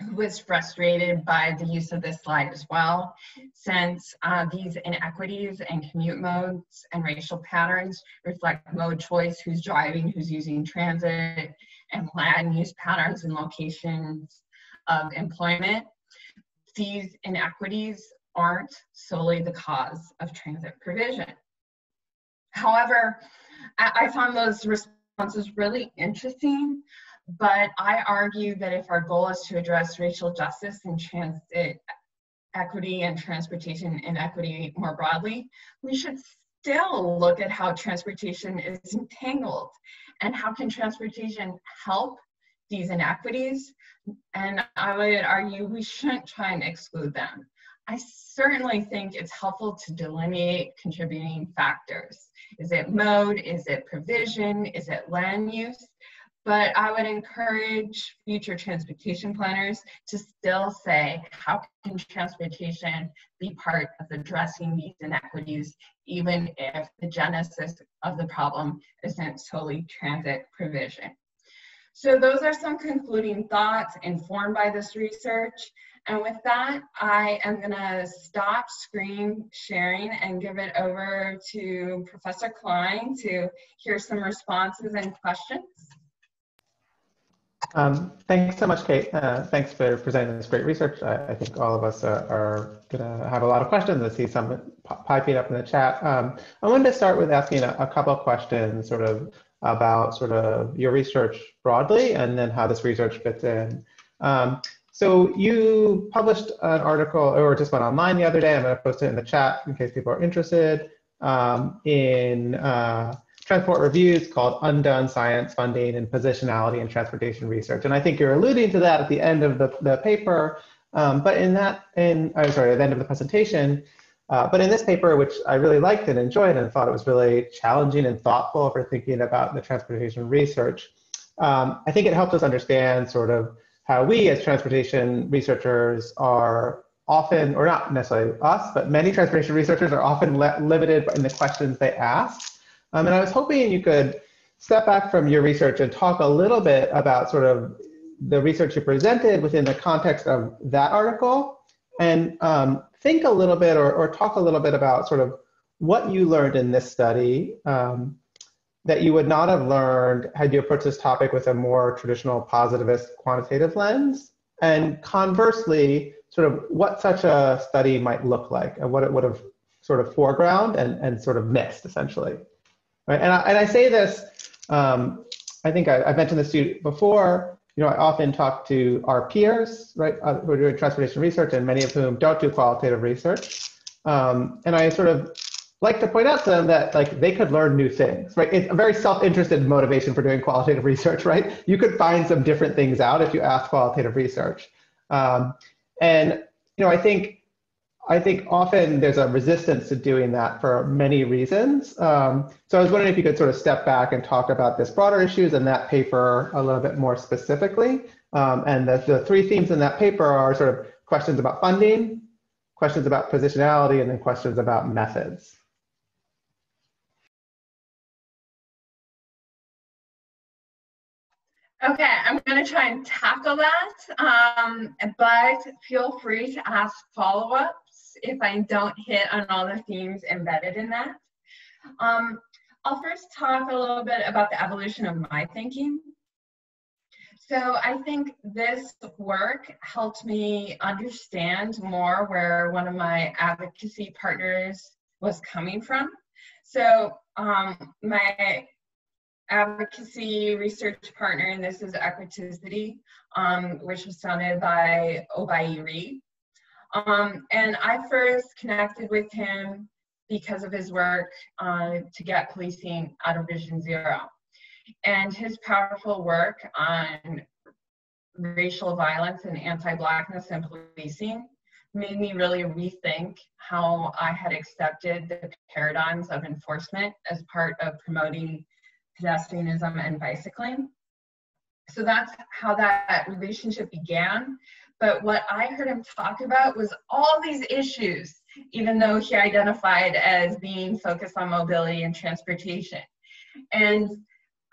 S3: who was frustrated by the use of this slide as well, since uh, these inequities and commute modes and racial patterns reflect mode choice, who's driving, who's using transit, and land use patterns and locations of employment, these inequities aren't solely the cause of transit provision. However, I, found those responses really interesting, but I argue that if our goal is to address racial justice and transit equity and transportation inequity more broadly, we should still look at how transportation is entangled and how can transportation help these inequities. And I would argue we shouldn't try and exclude them. I certainly think it's helpful to delineate contributing factors. Is it mode? Is it provision? Is it land use? but I would encourage future transportation planners to still say, how can transportation be part of addressing these inequities, even if the genesis of the problem isn't solely transit provision? So those are some concluding thoughts informed by this research. And with that, I am gonna stop screen sharing and give it over to Professor Klein to hear some responses and questions.
S2: Um, thanks so much, Kate. Uh, thanks for presenting this great research. I, I think all of us are, are going to have a lot of questions. I see some piping up in the chat. Um, I wanted to start with asking a, a, couple of questions sort of about sort of your research broadly and then how this research fits in. Um, so you published an article or just went online the other day. I'm going to post it in the chat in case people are interested um, in uh, transport reviews called Undone Science Funding and Positionality in Transportation Research. And I think you're alluding to that at the end of the, the paper. Um, but in that, in, I'm sorry, at the end of the presentation, uh, but in this paper, which I really liked and enjoyed and thought it was really challenging and thoughtful for thinking about the transportation research, um, I think it helps us understand sort of how we as transportation researchers are often, or not necessarily us, but many transportation researchers are often limited in the questions they ask. Um, and I was hoping you could step back from your research and talk a little bit about sort of the research you presented within the context of that article and um, think a little bit or, or, talk a little bit about sort of what you learned in this study um, that you would not have learned had you approached this topic with a more traditional positivist quantitative lens and conversely sort of what such a study might look like and what it would have sort of foreground and, and sort of missed essentially. Right? And, I, and I say this, um, I think I, have mentioned this to you before, you know, I often talk to our peers, right, uh, who are doing transportation research and many of whom don't do qualitative research. Um, and I sort of like to point out to them that like they could learn new things, right? It's a very self-interested motivation for doing qualitative (laughs) research, right? You could find some different things out if you ask qualitative research. Um, and, you know, I think I think often there's a resistance to doing that for many reasons. Um, so I was wondering if you could sort of step back and talk about this broader issues and that paper a little bit more specifically. Um, and the, the three themes in that paper are sort of questions about funding, questions about positionality, and then questions about methods.
S3: Okay, I'm going to try and tackle that, um, but feel free to ask follow-up if I don't hit on all the themes embedded in that. Um, I'll first talk a little bit about the evolution of my thinking. So I think this work helped me understand more where one of my advocacy partners was coming from. So um, my advocacy research partner, and this is Equiticity, um, which was founded by Obai Reed. Um, and I first connected with him because of his work uh, to get policing out of Vision Zero. And his powerful work on racial violence and anti-blackness in policing made me really rethink how I had accepted the paradigms of enforcement as part of promoting pedestrianism and bicycling. So that's how that relationship began. But what I heard him talk about was all these issues, even though he identified as being focused on mobility and transportation. And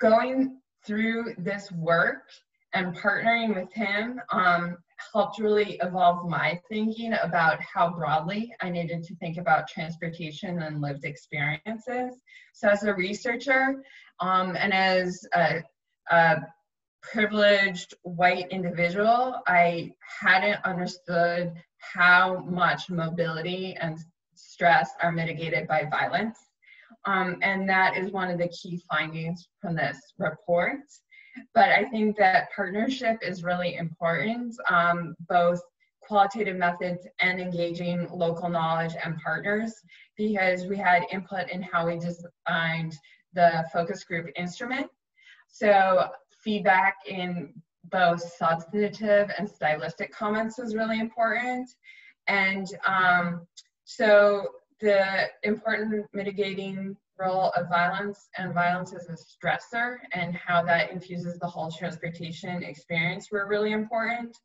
S3: going through this work and partnering with him um, helped really evolve my thinking about how broadly I needed to think about transportation and lived experiences. So, as a researcher um, and as a, a privileged white individual, I hadn't understood how much mobility and stress are mitigated by violence. Um, and that is one of the key findings from this report. But I think that partnership is really important, um, both qualitative methods and engaging local knowledge and partners, because we had input in how we designed the focus group instrument. So feedback in both substantive and stylistic comments was really important. And um, so the important mitigating role of violence and violence as a stressor and how that infuses the whole transportation experience were really important,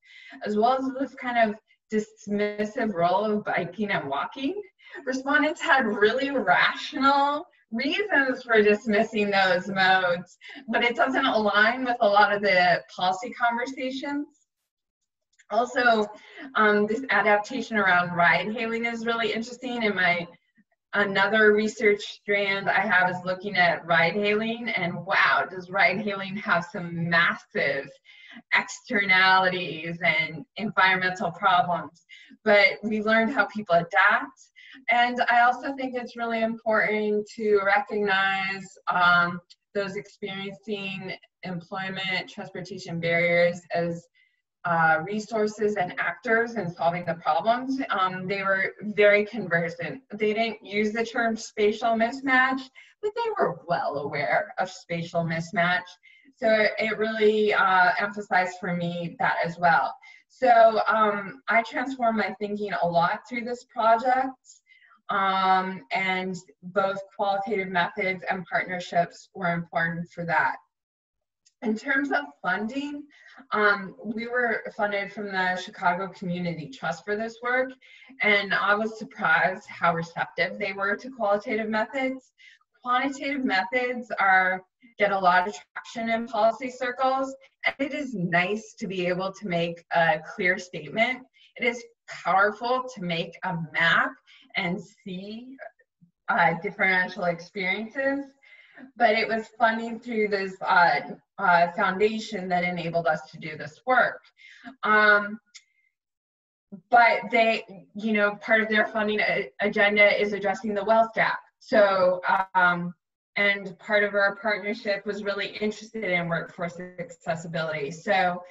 S3: as well as this kind of dismissive role of biking and walking. Respondents had really rational reasons for dismissing those modes, but it doesn't align with a lot of the policy conversations. Also, um, this adaptation around ride hailing is really interesting. In my another research strand I have is looking at ride hailing, and wow, does ride hailing have some massive externalities and environmental problems? But we learned how people adapt. And I also think it's really important to recognize um, those experiencing employment transportation barriers as uh, resources and actors in solving the problems. Um, they were very conversant. They didn't use the term spatial mismatch, but they were well aware of spatial mismatch. So it really uh, emphasized for me that as well. So um, I transformed my thinking a lot through this project. Um, and both qualitative methods and partnerships were important for that. In terms of funding, um, we were funded from the Chicago Community Trust for this work, and I was surprised how receptive they were to qualitative methods. Quantitative methods are get a lot of traction in policy circles, and it is nice to be able to make a clear statement. It is powerful to make a map and see uh, differential experiences but it was funding through this uh, uh, foundation that enabled us to do this work. Um, but they, you know, part of their funding agenda is addressing the wealth gap. So, um, and part of our partnership was really interested in workforce accessibility. So,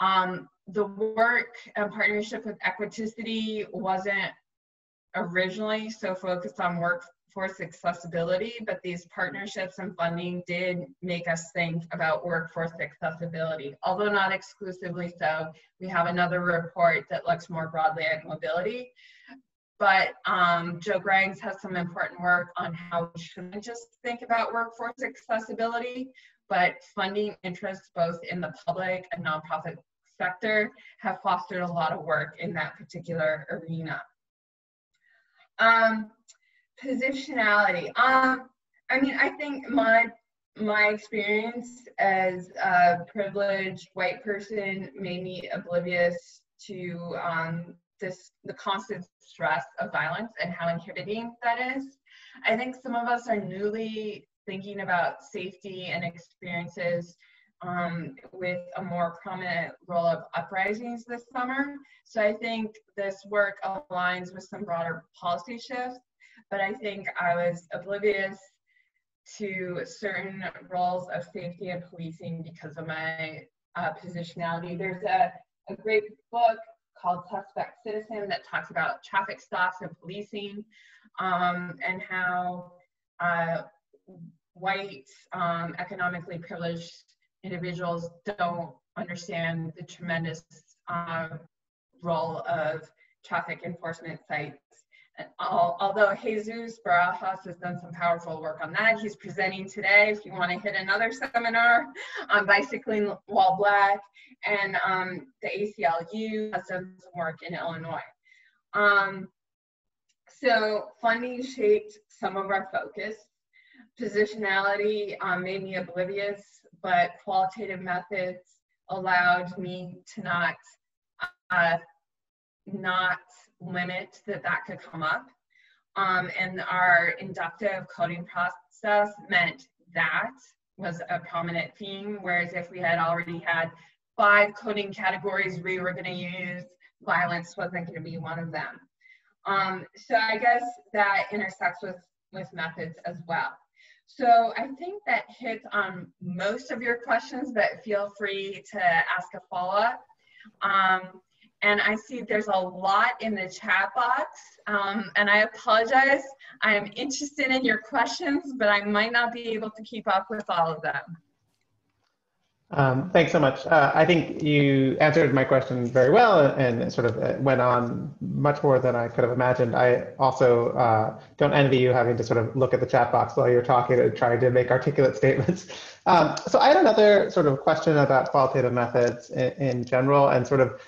S3: um, the work and partnership with Equiticity wasn't originally so focused on workforce accessibility, but these partnerships and funding did make us think about workforce accessibility. Although not exclusively so, we have another report that looks more broadly at mobility. But um, Joe Grengs has some important work on how we shouldn't just think about workforce accessibility, but funding interests both in the public and nonprofit sector have fostered a lot of work in that particular arena. Um, positionality. Um, I mean, I think my my experience as a privileged white person made me oblivious to um, this the constant stress of violence and how inhibiting that is. I think some of us are newly thinking about safety and experiences um, with a more prominent role of uprisings this summer. So I think this work aligns with some broader policy shifts but I think I was oblivious to certain roles of safety and policing because of my uh, positionality. There's a, a great book called Suspect Citizen that talks about traffic stops and policing um, and how uh, white, um, economically privileged individuals don't understand the tremendous uh, role of traffic enforcement sites although Jesus Barajas has done some powerful work on that, he's presenting today if you want to hit another seminar on bicycling while black, and um, the ACLU has done some work in Illinois. Um, so funding shaped some of our focus. Positionality um, made me oblivious, but qualitative methods allowed me to not uh, not limit that that could come up. Um, and our inductive coding process meant that was a prominent theme, whereas if we had already had five coding categories we were going to use, violence wasn't going to be one of them. Um, so I guess that intersects with, with methods as well. So I think that hits on most of your questions, but feel free to ask a follow-up. Um, and I see there's a lot in the chat box. Um, and I apologize. I am interested in your questions, but I might not be able to keep up with all of them.
S2: Um, thanks so much. Uh, I think you answered my question very well and sort of uh, went on much more than I could have imagined. I also uh, don't envy you having to sort of look at the chat box while you're talking and trying to make articulate (laughs) statements. Um, so I had another sort of question about qualitative methods in, in general and sort of,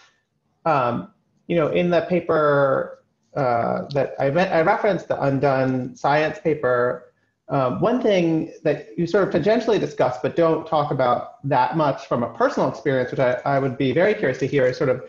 S2: um, you know, in the paper uh, that I, I referenced, the Undone Science paper, um, one thing that you sort of tangentially discuss, but don't talk about that much from a personal experience, which I, I would be very curious to hear, is sort of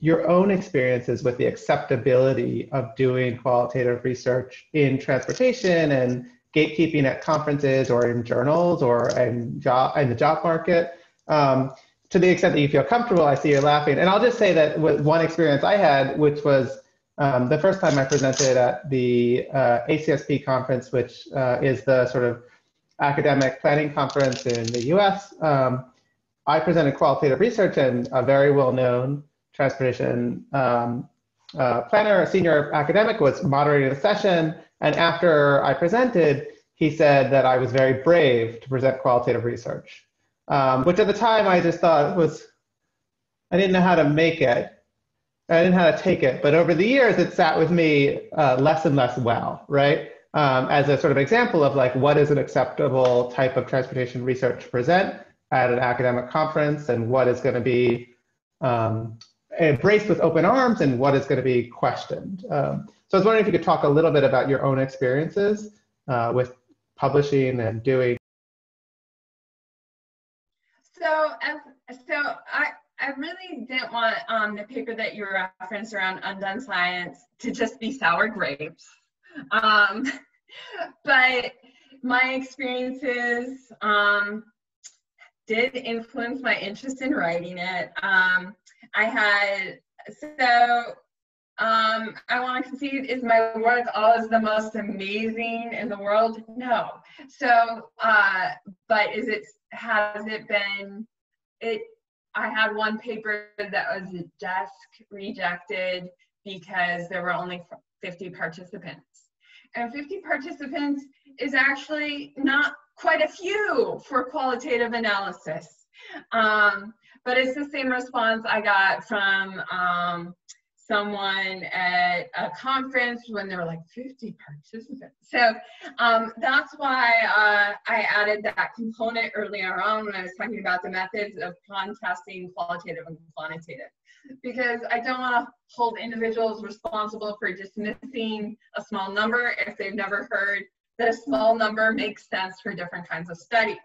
S2: your own experiences with the acceptability of doing qualitative research in transportation and gatekeeping at conferences or in journals or in, job, in the job market. Um, to the extent that you feel comfortable, I see you're laughing. And I'll just say that with one experience I had, which was um, the first time I presented at the uh, ACSP conference, which uh, is the sort of academic planning conference in the US, um, I presented qualitative research and a very well-known transportation um, uh, planner, a senior academic was moderating the session. And after I presented, he said that I was very brave to present qualitative research, um, which at the time I just thought was, I didn't know how to make it. I didn't know how to take it, but over the years, it sat with me uh, less and less well, right? Um, as a sort of example of like what is an acceptable type of transportation research to present at an academic conference, and what is going to be um, embraced with open arms, and what is going to be questioned. Um, so I was wondering if you could talk a little bit about your own experiences uh, with publishing and doing.
S3: So, so I I really didn't want um, the paper that you referenced around undone science to just be sour grapes. Um, (laughs) but my experiences um, did influence my interest in writing it. Um, I had, so um, I want to concede, is my work always the most amazing in the world? No. So, uh, but is it, has it been, it, I had one paper that was desk rejected because there were only 50 participants. And 50 participants is actually not quite a few for qualitative analysis. Um, but it's the same response I got from um, someone at a conference when there were like 50 participants. So um, that's why uh, I added that component earlier on when I was talking about the methods of contesting qualitative and quantitative. Because I don't want to hold individuals responsible for dismissing a small number if they've never heard that a small number makes sense for different kinds of studies.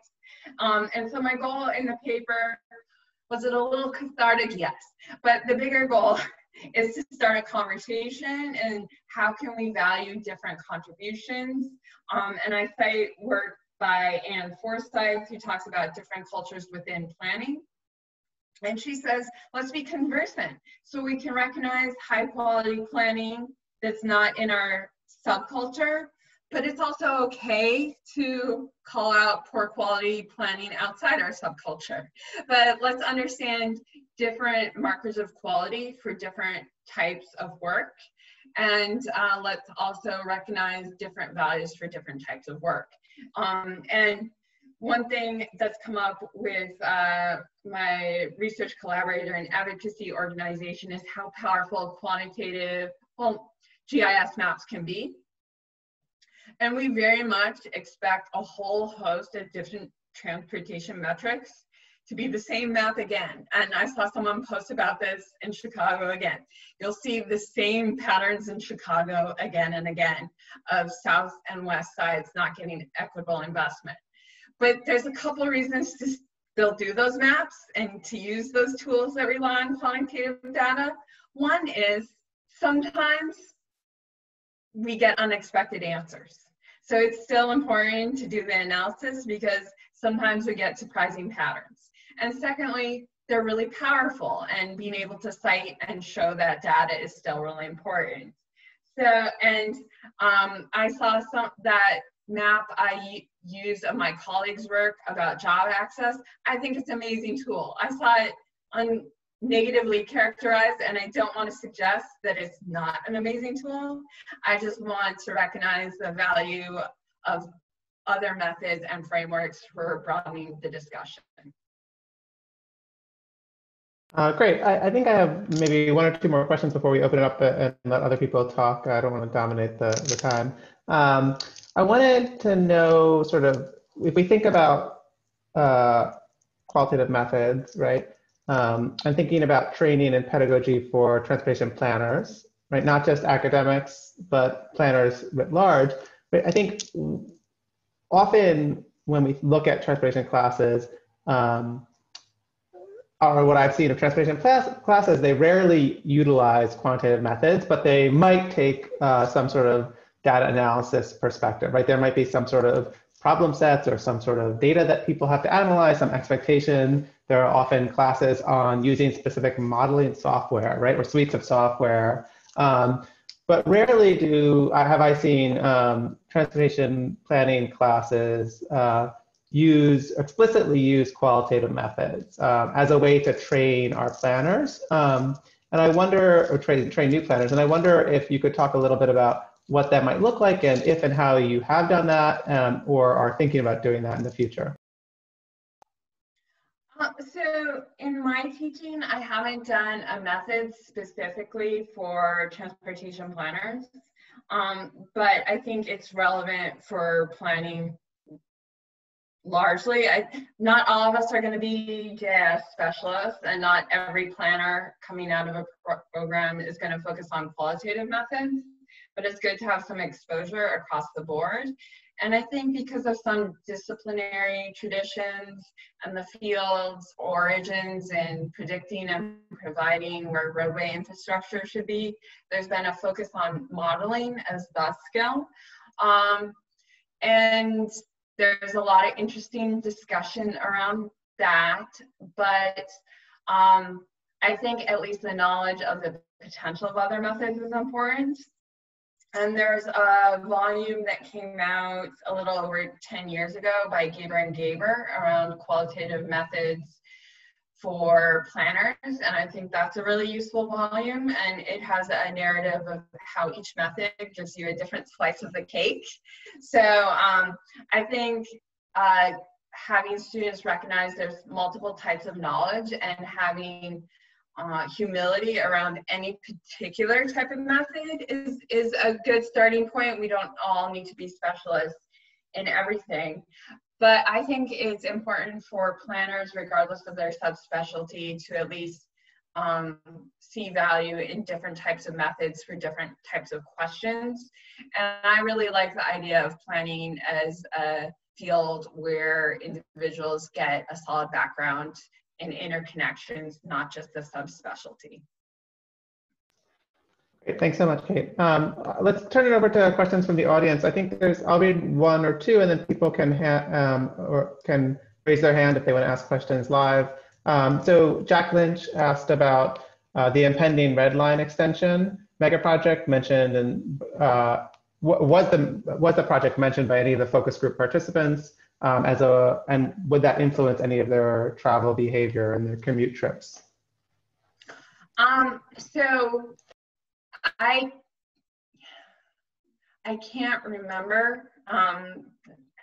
S3: Um, and so my goal in the paper was it a little cathartic? Yes. But the bigger goal is to start a conversation and how can we value different contributions. Um, and I cite work by Ann Forsyth, who talks about different cultures within planning. And she says, let's be conversant so we can recognize high quality planning that's not in our subculture but it's also okay to call out poor quality planning outside our subculture. But let's understand different markers of quality for different types of work. And uh, let's also recognize different values for different types of work. Um, and one thing that's come up with uh, my research collaborator and advocacy organization is how powerful quantitative, well, GIS maps can be. And we very much expect a whole host of different transportation metrics to be the same map again. And I saw someone post about this in Chicago again. You'll see the same patterns in Chicago again and again of south and west sides not getting equitable investment. But there's a couple of reasons to still do those maps and to use those tools that rely on quantitative data. One is sometimes we get unexpected answers. So it's still important to do the analysis because sometimes we get surprising patterns. And secondly, they're really powerful and being able to cite and show that data is still really important. So, and um, I saw some that map I used of my colleagues' work about job access. I think it's an amazing tool. I saw it on negatively characterized and I don't want to suggest that it's not an amazing tool. I just want to recognize the value of other methods and frameworks for broadening the discussion.
S2: Uh, great. I, I, think I have maybe one or two more questions before we open it up and let other people talk. I don't want to dominate the, the time. Um, I wanted to know sort of if we think about uh, qualitative methods, right? Um, I'm thinking about training and pedagogy for transportation planners, right? Not just academics, but planners writ large. But I think often when we look at transportation classes, um, or what I've seen of transportation class, classes, they rarely utilize quantitative methods, but they might take uh, some sort of data analysis perspective, right? There might be some sort of problem sets or some sort of data that people have to analyze, some expectation. There are often classes on using specific modeling software, right, or suites of software. Um, but rarely do I have I seen um, transportation planning classes uh, use explicitly use qualitative methods um, as a way to train our planners. Um, and I wonder, or train, train new planners, and I wonder if you could talk a little bit about what that might look like and if and how you have done that um, or are thinking about doing that in the future.
S3: So in my teaching, I haven't done a method specifically for transportation planners, um, but I think it's relevant for planning largely. I, not all of us are going to be GIS specialists, and not every planner coming out of a pro program is going to focus on qualitative methods, but it's good to have some exposure across the board. And I think because of some disciplinary traditions and the field's origins in predicting and providing where roadway infrastructure should be, there's been a focus on modeling as the skill. Um, and there's a lot of interesting discussion around that, but um, I think at least the knowledge of the potential of other methods is important. And there's a volume that came out a little over 10 years ago by Gaber and Gaber around qualitative methods for planners. And I think that's a really useful volume. And it has a narrative of how each method gives you a different slice of the cake. So um, I think uh, having students recognize there's multiple types of knowledge and having uh, humility around any particular type of method is, is a good starting point. We don't all need to be specialists in everything. But I think it's important for planners, regardless of their subspecialty, to at least um, see value in different types of methods for different types of questions. And I really like the idea of planning as a field where individuals get a solid background and interconnections, not just the subspecialty.
S2: Great, thanks so much, Kate. Um, let's turn it over to questions from the audience. I think there's, I'll read one or two and then people can, um, or can raise their hand if they want to ask questions live. Um, so Jack Lynch asked about uh, the impending red line extension mega project mentioned and uh, was the was the project mentioned by any of the focus group participants? Um, as a, and would that influence any of their travel behavior and their commute trips?
S3: Um, so I, I can't remember um,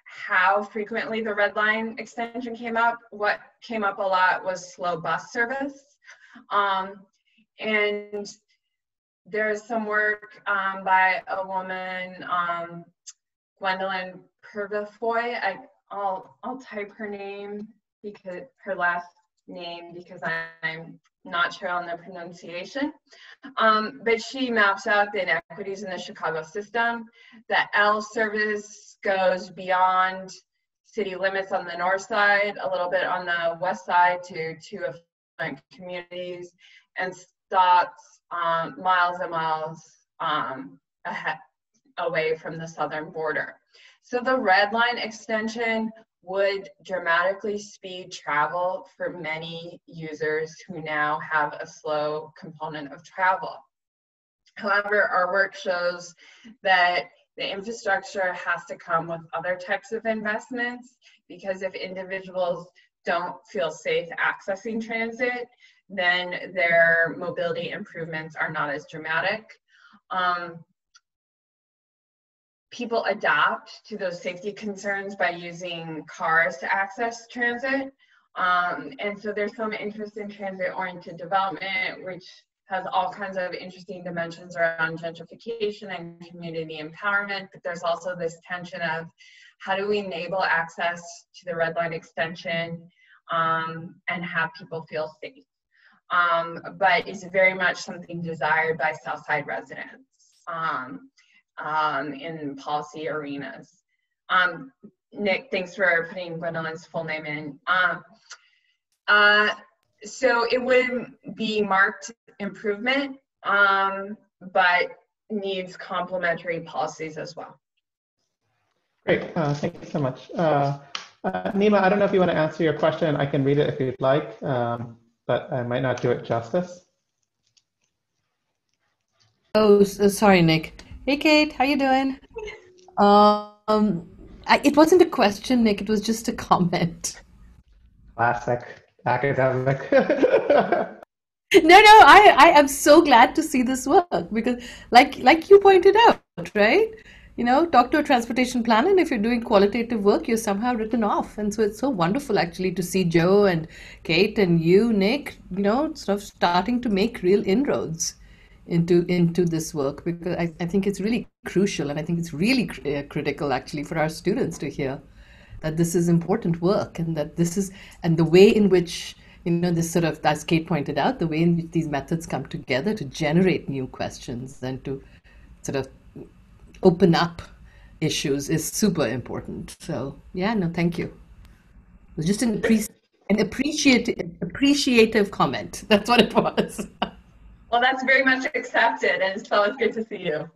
S3: how frequently the red line extension came up. What came up a lot was slow bus service. Um, and there's some work um, by a woman, um, Gwendolyn Purifoye. I, I'll I'll type her name because her last name because I'm not sure on the pronunciation. Um, but she maps out the inequities in the Chicago system. The L service goes beyond city limits on the north side, a little bit on the west side to two affluent communities, and stops um, miles and miles um, ahead, away from the southern border. So the red line extension would dramatically speed travel for many users who now have a slow component of travel. However, our work shows that the infrastructure has to come with other types of investments because if individuals don't feel safe accessing transit, then their mobility improvements are not as dramatic. Um, people adapt to those safety concerns by using cars to access transit. Um, and so there's some interest in transit-oriented development, which has all kinds of interesting dimensions around gentrification and community empowerment, but there's also this tension of how do we enable access to the red line extension um, and have people feel safe. Um, but it's very much something desired by Southside residents um, um in policy arenas. Um, Nick, thanks for putting Gwendolyn's full name in. Um, uh, so it would be marked improvement, um, but needs complementary policies as well.
S2: Great, uh, thank you so much. Uh, uh, Nima, I don't know if you want to answer your question. I can read it if you'd like, um, but I might not do it justice.
S4: Oh, sorry, Nick. Hey, Kate, how you doing? Um, I, it wasn't a question, Nick. It was just a comment.
S2: Classic academic. (laughs) no,
S4: no, I, I am so glad to see this work because, like, like you pointed out, right? You know, talk to a transportation planner, and if you're doing qualitative work, you're somehow written off. And so it's so wonderful actually to see Joe and Kate and you, Nick, you know, sort of starting to make real inroads into into this work because I, I think it's really crucial and I think it's really cr- uh, critical actually for our students to hear that this is important work and that this is and the way in which you know this sort of as Kate pointed out the way in which these methods come together to generate new questions and to sort of open up issues is super important. So yeah no thank you. It was just an, an appreciative appreciative comment. (laughs) That's what it was
S3: Well, that's very much accepted, and so it's good to see you.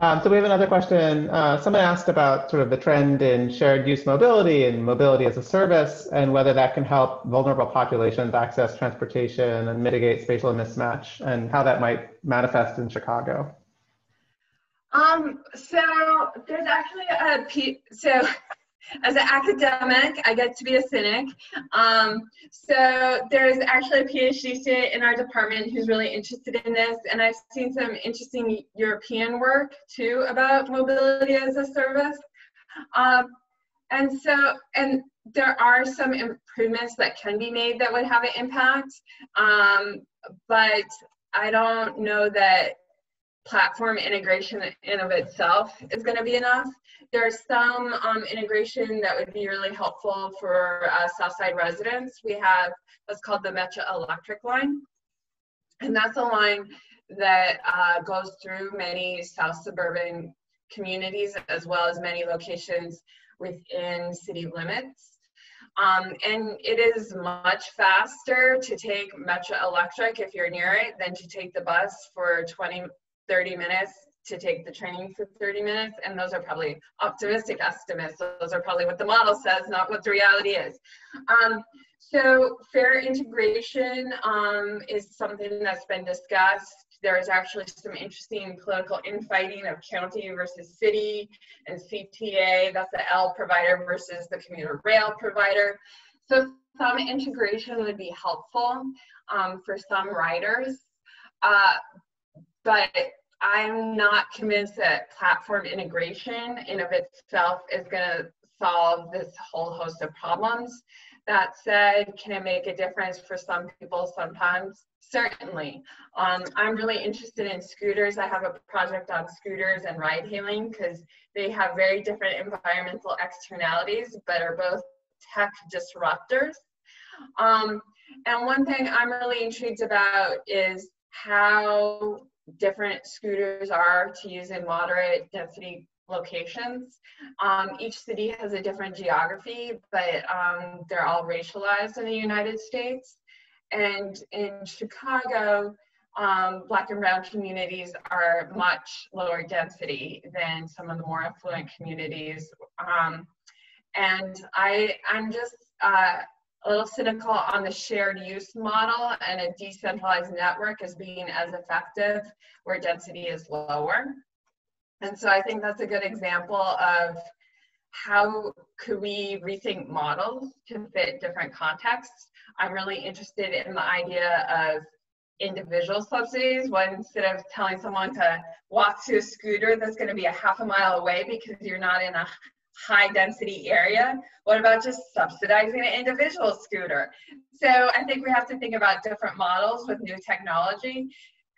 S2: Um, so we have another question. Uh, someone asked about sort of the trend in shared use mobility and mobility as a service, and whether that can help vulnerable populations access transportation and mitigate spatial mismatch, and how that might manifest in Chicago.
S3: Um, so there's actually a so as an academic, I get to be a cynic. Um, so there's actually a PhD student in our department who's really interested in this, and I've seen some interesting European work too about mobility as a service. Um, and so, and there are some improvements that can be made that would have an impact, um, but I don't know that platform integration in of itself is going to be enough. There's some um, integration that would be really helpful for uh, Southside residents. We have what's called the Metra Electric line, and that's a line that uh, goes through many South suburban communities as well as many locations within city limits. Um, and it is much faster to take Metra Electric if you're near it than to take the bus for 20 30 minutes to take the training for 30 minutes and those are probably optimistic estimates. Those are probably what the model says not what the reality is. Um, so fare integration um, is something that's been discussed. There's actually some interesting political infighting of county versus city and cta that's the l provider versus the commuter rail provider. So some integration would be helpful um, for some riders. Uh, but I'm not convinced that platform integration in of itself is going to solve this whole host of problems. That said, can it make a difference for some people sometimes? Certainly. Um, I'm really interested in scooters. I have a project on scooters and ride hailing because they have very different environmental externalities, but are both tech disruptors. Um, and one thing I'm really intrigued about is how different scooters are to use in moderate density locations. Um, each city has a different geography, but um, they're all racialized in the United States. And in Chicago, um, Black and Brown communities are much lower density than some of the more affluent communities. Um, and I, I'm just, uh, a little cynical on the shared use model and a decentralized network as being as effective where density is lower. And so I think that's a good example of how could we rethink models to fit different contexts. I'm really interested in the idea of individual subsidies when instead of telling someone to walk to a scooter that's going to be a half a mile away because you're not in a high density area? What about just subsidizing an individual scooter? So I think we have to think about different models with new technology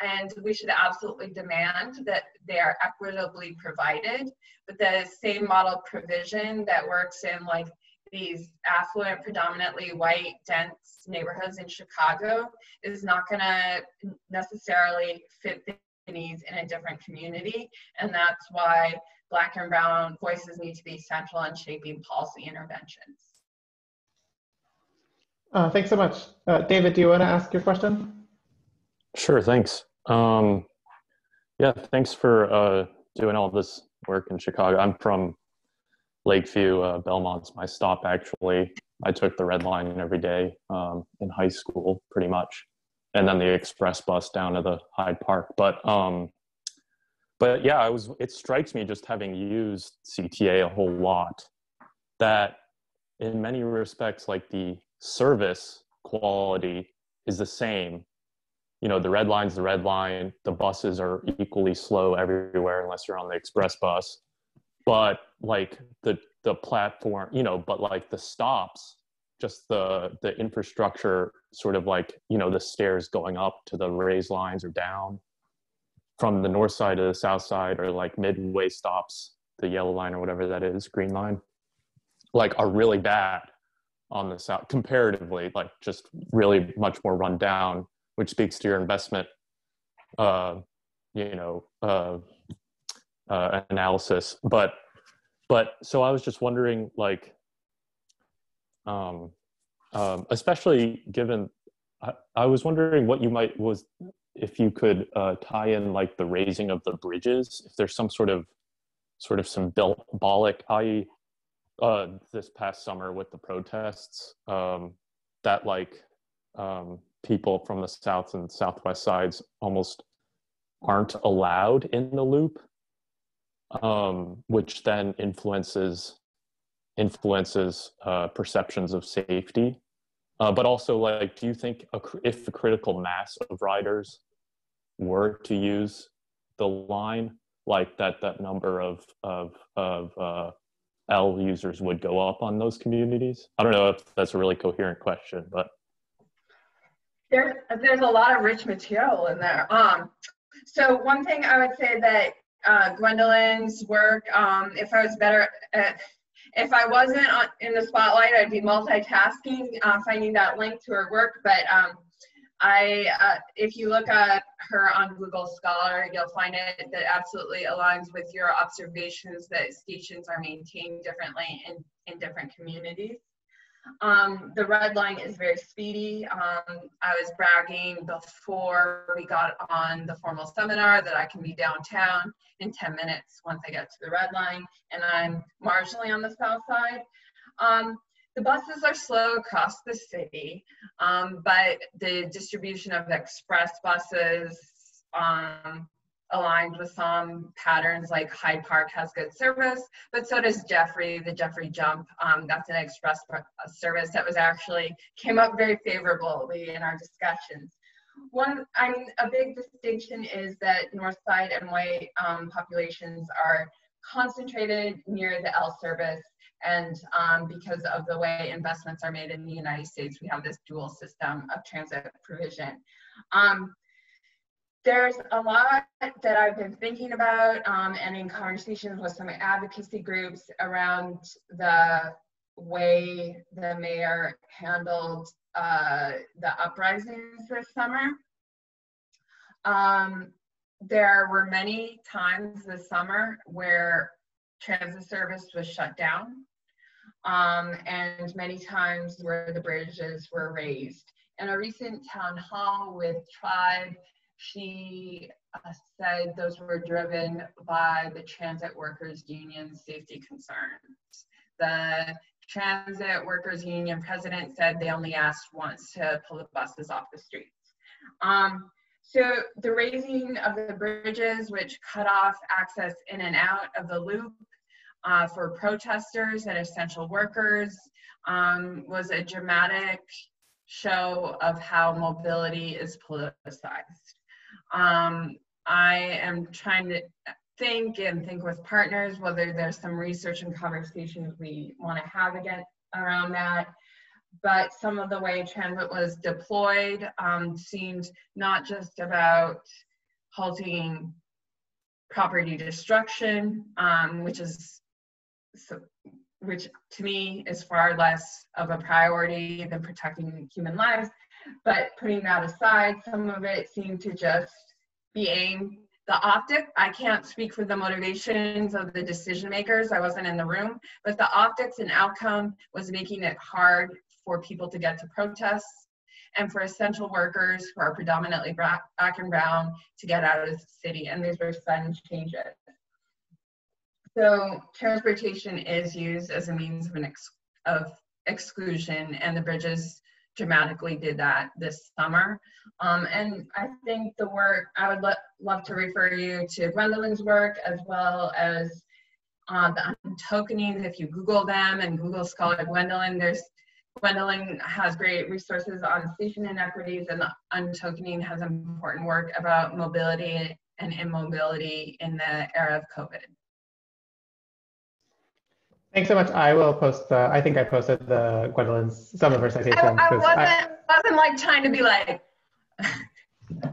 S3: and we should absolutely demand that they are equitably provided. But the same model provision that works in like these affluent, predominantly white, dense neighborhoods in Chicago is not going to necessarily fit the needs in a different community. And that's why Black and Brown voices need to be central in shaping policy interventions.
S2: Uh, thanks so much. Uh, David, do you want to ask your question?
S5: Sure, thanks. Um, yeah, thanks for uh, doing all this work in Chicago. I'm from Lakeview, uh, Belmont's my stop actually. I took the red line every day um, in high school, pretty much, and then the express bus down to the Hyde Park. But um, but yeah, I was. It strikes me just having used CTA a whole lot that in many respects, like the service quality is the same. You know, the red line's the red line. The buses are equally slow everywhere unless you're on the express bus but like the the platform you know but like the stops just the the infrastructure sort of like you know the stairs going up to the raised lines or down from the north side to the south side or like midway stops the yellow line or whatever that is green line like are really bad on the south comparatively like just really much more run down which speaks to your investment uh you know uh uh, analysis. But but so I was just wondering, like, um, um, especially given, I, I, was wondering what you might was if you could uh, tie in like the raising of the bridges, if there's some sort of sort of symbolic, i.e., uh, this past summer with the protests, um, that like um, people from the south and southwest sides almost aren't allowed in the loop um, which then influences influences uh, perceptions of safety. Uh, but also, like, do you think a, if the critical mass of riders were to use the line, like that, that number of of of uh, L users would go up on those communities? I don't know if that's a really coherent question, but
S3: there, there's a lot of rich material in there. Um, so one thing I would say that uh, Gwendolyn's work. Um, if I was better at, if I wasn't in the spotlight, I'd be multitasking, uh, finding that link to her work. But um, I, uh, if you look at her on Google Scholar, you'll find it that absolutely aligns with your observations that stations are maintained differently in, in different communities. Um, the red line is very speedy. Um, I was bragging before we got on the formal seminar that I can be downtown in 10 minutes once I get to the red line, and I'm marginally on the south side. Um, the buses are slow across the city, um, but the distribution of express buses um, aligned with some patterns like Hyde Park has good service, but so does Jeffery, the Jeffery Jump. Um, that's an express service that was actually came up very favorably in our discussions. One, I mean, a big distinction is that North Side and white um, populations are concentrated near the L service and um, because of the way investments are made in the United States, we have this dual system of transit provision. Um, there's a lot that I've been thinking about um, and in conversations with some advocacy groups around the way the mayor handled uh, the uprisings this summer. Um, there were many times this summer where transit service was shut down um, and many times where the bridges were raised. In a recent town hall with Tribe she uh, said those were driven by the transit workers union safety concerns. The transit workers union president said they only asked once to pull the buses off the streets. Um, so the raising of the bridges, which cut off access in and out of the loop uh, for protesters and essential workers, um, was a dramatic show of how mobility is politicized. Um, I am trying to think and think with partners whether there's some research and conversations we want to have again around that but some of the way transit was deployed um, seemed not just about halting property destruction, um, which is so, which to me is far less of a priority than protecting human lives. But putting that aside, some of it seemed to just be aimed the optic i can't speak for the motivations of the decision makers i wasn't in the room but the optics and outcome was making it hard for people to get to protests and for essential workers who are predominantly black and brown to get out of the city. And these were sudden changes. So transportation is used as a means of, an ex of exclusion and the bridges dramatically did that this summer. Um, and I think the work, I would love to refer you to Gwendolyn's work as well as uh, the untokening. If you Google them and Google Scholar Gwendolyn, there's Gwendolyn has great resources on station inequities and the untokening has important work about mobility and immobility in the era of COVID.
S2: Thanks so much. I will post the, I think I posted the Gwendolyn's, some of her citations.
S3: I, I wasn't, I, wasn't like trying to be like. (laughs)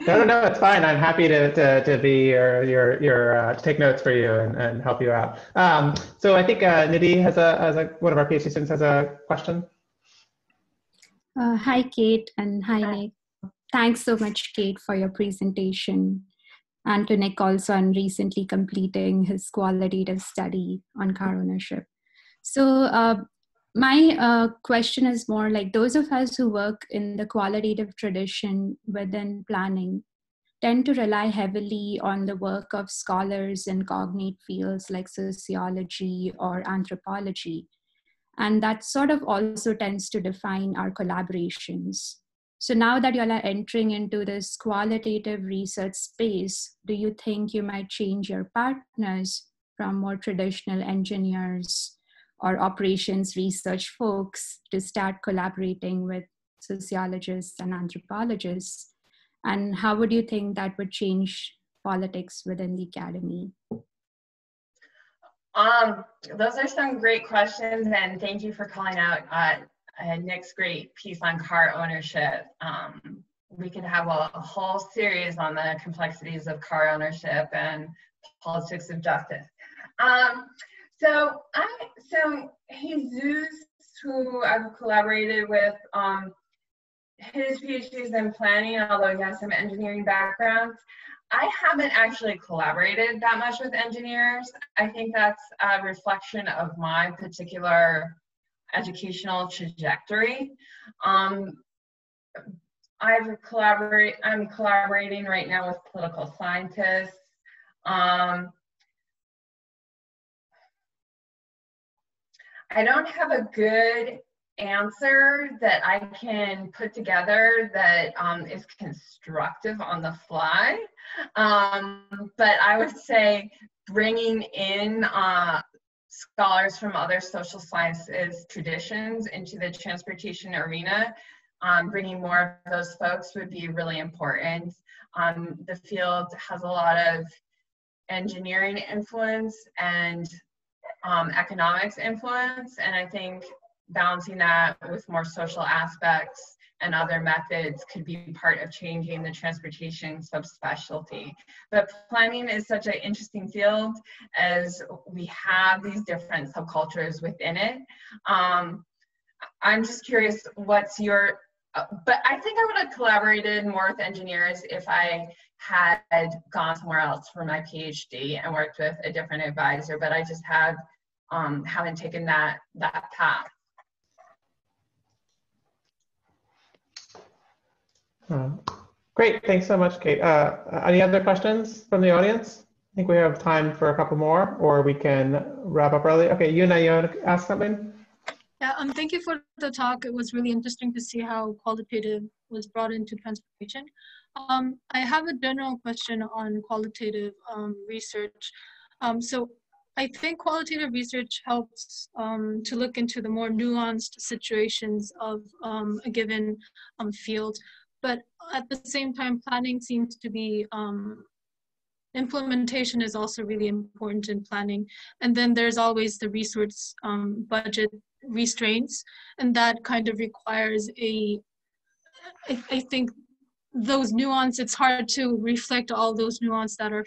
S2: no, no, no, it's fine. I'm happy to, to, to be your, your, your uh, to take notes for you and, and help you out. Um, so I think uh, Nidhi has a, has a, one of our PhD students has a question.
S6: Uh, hi, Kate, and hi, hi, Nick. Thanks so much, Kate, for your presentation. And to Nick also on recently completing his qualitative study on car ownership. So, uh, my uh, question is more like those of us who work in the qualitative tradition within planning tend to rely heavily on the work of scholars in cognate fields like sociology or anthropology and that sort of also tends to define our collaborations. So now that you all are entering into this qualitative research space, do you think you might change your partners from more traditional engineers or operations research folks to start collaborating with sociologists and anthropologists? And how would you think that would change politics within the academy?
S3: Um, those are some great questions, and thank you for calling out uh, uh, Nick's great piece on car ownership. Um, we could have a, a, whole series on the complexities of car ownership and politics of justice. Um, so I, so Jesus, who I've collaborated with, um, his PhD is in planning, although he has some engineering background. I haven't actually collaborated that much with engineers. I think that's a reflection of my particular educational trajectory. Um, I've collaborate. I'm collaborating right now with political scientists. Um, I don't have a good answer that I can put together that um, is constructive on the fly. Um, but I would say bringing in uh, scholars from other social sciences traditions into the transportation arena, um, bringing more of those folks would be really important. Um, the field has a lot of engineering influence and um, economics influence, and I think balancing that with more social aspects and other methods could be part of changing the transportation subspecialty. But planning is such an interesting field as we have these different subcultures within it. Um, I'm just curious, what's your, uh, but I think I would have collaborated more with engineers if I had gone somewhere else for my PhD and worked with a different advisor, but I just have um, haven't taken that, that path.
S2: Uh, great, thanks so much, Kate. Uh, any other questions from the audience? I think we have time for a couple more, or we can wrap up early. Okay, Yuna, you want to ask something?
S7: Yeah, um, thank you for the talk. It was really interesting to see how qualitative was brought into transportation. Um, I have a general question on qualitative um, research. Um, so I think qualitative research helps um, to look into the more nuanced situations of um, a given um, field but at the same time, planning seems to be implementation is also really important in planning. And then there's always the resource budget restraints, and that kind of requires a, I, I think those nuance, it's hard to reflect all those nuance that are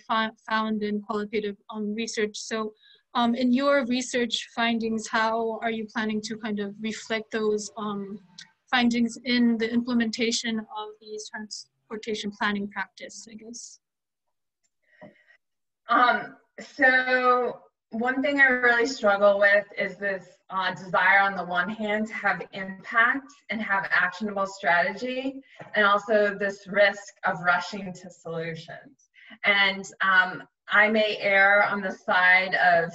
S7: found in qualitative um, research. So um, in your research findings, how are you planning to kind of reflect those um, findings in the implementation of these transportation planning practice, I guess?
S3: Um, so one thing I really struggle with is this uh, desire on the one hand to have impact and have actionable strategy, and also this risk of rushing to solutions. And um, I may err on the side of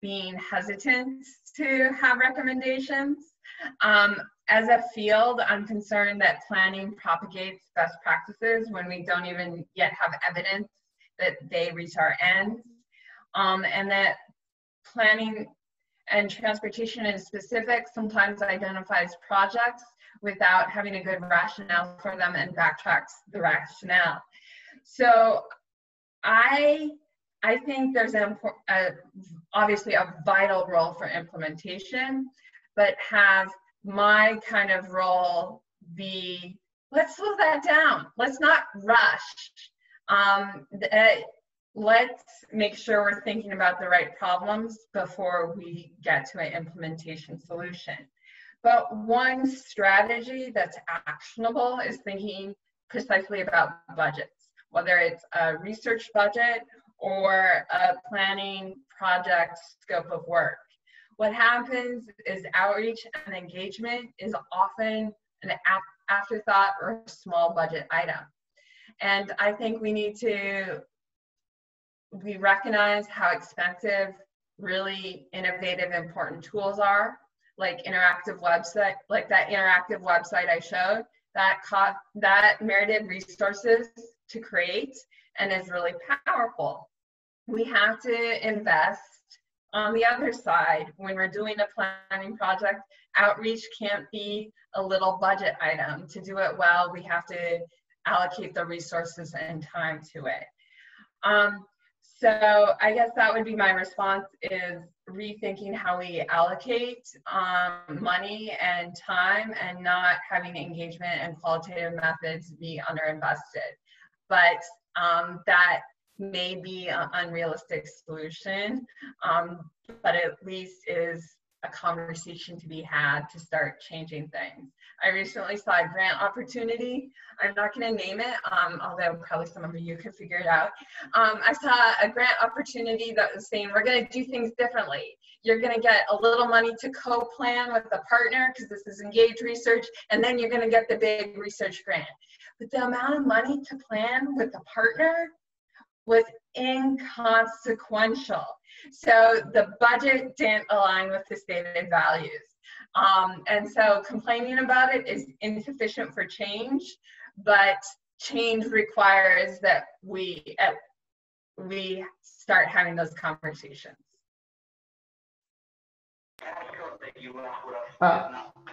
S3: being hesitant to have recommendations. Um, as a field, I'm concerned that planning propagates best practices when we don't even yet have evidence that they reach our ends. Um, and that planning and transportation in specific sometimes identifies projects without having a good rationale for them and backtracks the rationale. So I I think there's an a, obviously a vital role for implementation, but have my kind of role be let's slow that down. Let's not rush. Um, let's make sure we're thinking about the right problems before we get to an implementation solution. But one strategy that's actionable is thinking precisely about budgets, whether it's a research budget or a planning project scope of work. What happens is outreach and engagement is often an afterthought or a small budget item. And I think we need to we recognize how expensive really innovative, important tools are, like interactive website, like that interactive website I showed, that cost, that merited resources to create and is really powerful. We have to invest on the other side when we're doing a planning project. Outreach can't be a little budget item. To do it well, we have to allocate the resources and time to it. Um, so I guess that would be my response is rethinking how we allocate um, money and time and not having engagement and qualitative methods be underinvested. But um, that may be an unrealistic solution, um, but at least is a conversation to be had to start changing things. I recently saw a grant opportunity. I'm not going to name it, um, although probably some of you could figure it out. Um, I saw a grant opportunity that was saying we're going to do things differently. You're going to get a little money to co-plan with a partner because this is engaged research, and then you're going to get the big research grant. But the amount of money to plan with a partner was inconsequential. So the budget didn't align with the stated values. Um, and so complaining about it is insufficient for change, but change requires that we uh, we start having those conversations.
S2: Uh,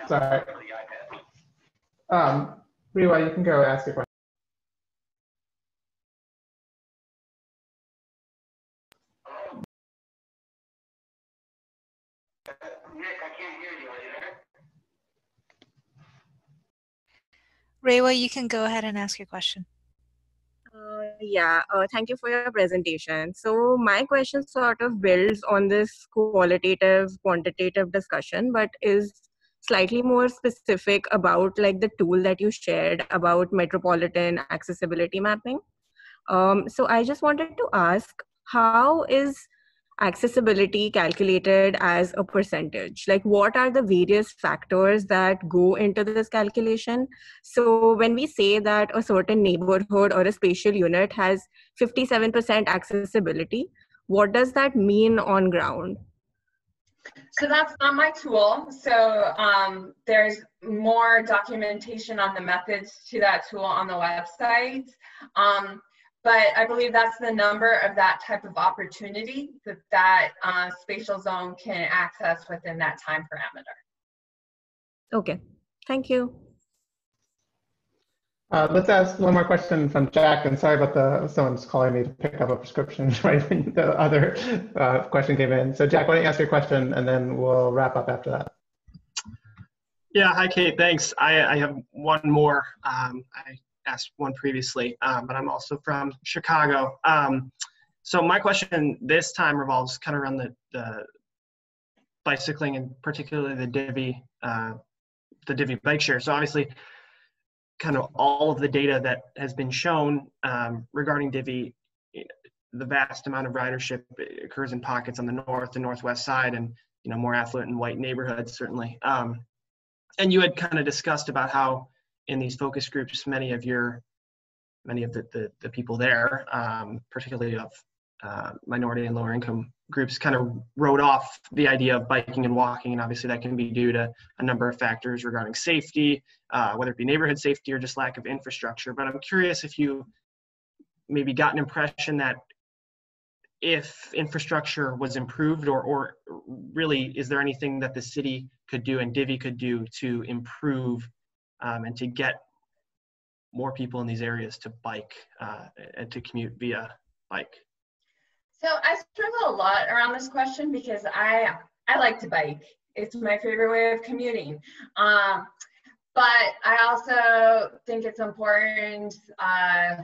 S2: sorry. Um, Riwa, you can go ask your question.
S1: Rewa, you can go ahead and ask your question.
S8: Uh, yeah, uh, thank you for your presentation. So my question sort of builds on this qualitative, quantitative discussion, but is slightly more specific about like the tool that you shared about metropolitan accessibility mapping. Um, so I just wanted to ask, how is accessibility calculated as a percentage like what are the various factors that go into this calculation so when we say that a certain neighborhood or a spatial unit has 57% accessibility what does that mean on ground
S3: so that's not my tool. So um, there's more documentation on the methods to that tool on the website. Um, but I believe that's the number of that type of opportunity that that uh, spatial zone can access within that time parameter.
S8: Okay, thank you.
S2: Uh, let's ask one more question from Jack. And sorry about the someone's calling me to pick up a prescription (laughs) right when the other uh, question came in. So Jack, why don't you ask your question and then we'll wrap up after that.
S9: Yeah, hi Kate, thanks. I, I have one more. Um, I asked one previously, um, but I'm also from Chicago. Um, so my question this time revolves kind of around the, the bicycling and particularly the Divvy, uh, the Divvy bike share. So obviously, kind of all of the data that has been shown um, regarding Divvy, the vast amount of ridership occurs in pockets on the north and northwest side, and you know more affluent and white neighborhoods certainly. Um, and you had kind of discussed about how in these focus groups, many of your many of the, the, the people there, um, particularly of uh, minority and lower income groups kind of wrote off the idea of biking and walking. And obviously that can be due to a number of factors regarding safety, uh, whether it be neighborhood safety or just lack of infrastructure. But I'm curious if you maybe got an impression that if infrastructure was improved or, or really is there anything that the city could do and Divvy could do to improve um, and to get more people in these areas to bike uh, and to commute via bike?
S3: So I struggle a lot around this question because I I like to bike. It's my favorite way of commuting. Um, but I also think it's important uh,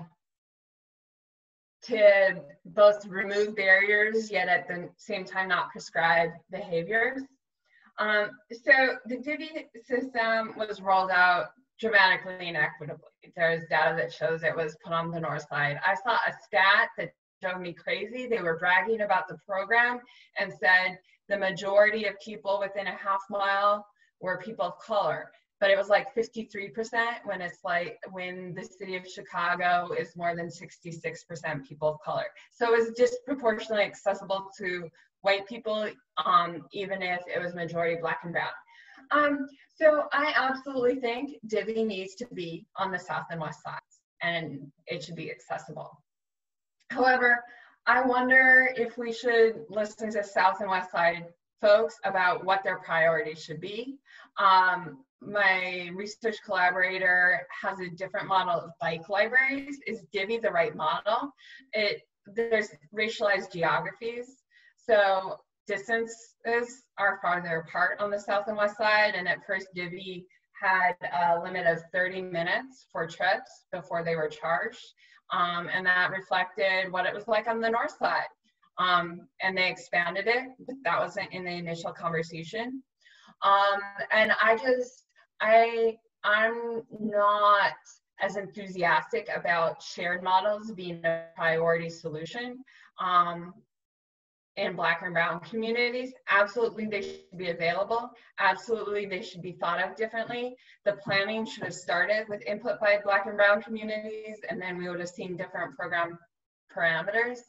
S3: to both remove barriers yet at the same time not prescribe behaviors. Um, so the Divvy system was rolled out dramatically and equitably. There's data that shows it was put on the north side. I saw a stat that drove me crazy. They were bragging about the program and said the majority of people within a half mile were people of color. But it was like 53% when it's like when the city of Chicago is more than 66% people of color. So it was disproportionately accessible to white people, um, even if it was majority black and brown. Um, so I absolutely think Divvy needs to be on the south and west sides and it should be accessible. However, I wonder if we should listen to South and West Side folks about what their priorities should be. Um, my research collaborator has a different model of bike libraries. Is Divvy the right model? It there's racialized geographies, so distances are farther apart on the south and west side. And at first, Divvy had a limit of 30 minutes for trips before they were charged um, and that reflected what it was like on the north side. Um, and they expanded it, but that wasn't in the initial conversation. Um, and I just, I, I'm not as enthusiastic about shared models being a priority solution. Um, in black and brown communities absolutely they should be available. Absolutely they should be thought of differently. The planning should have started with input by black and brown communities and then we would have seen different program parameters.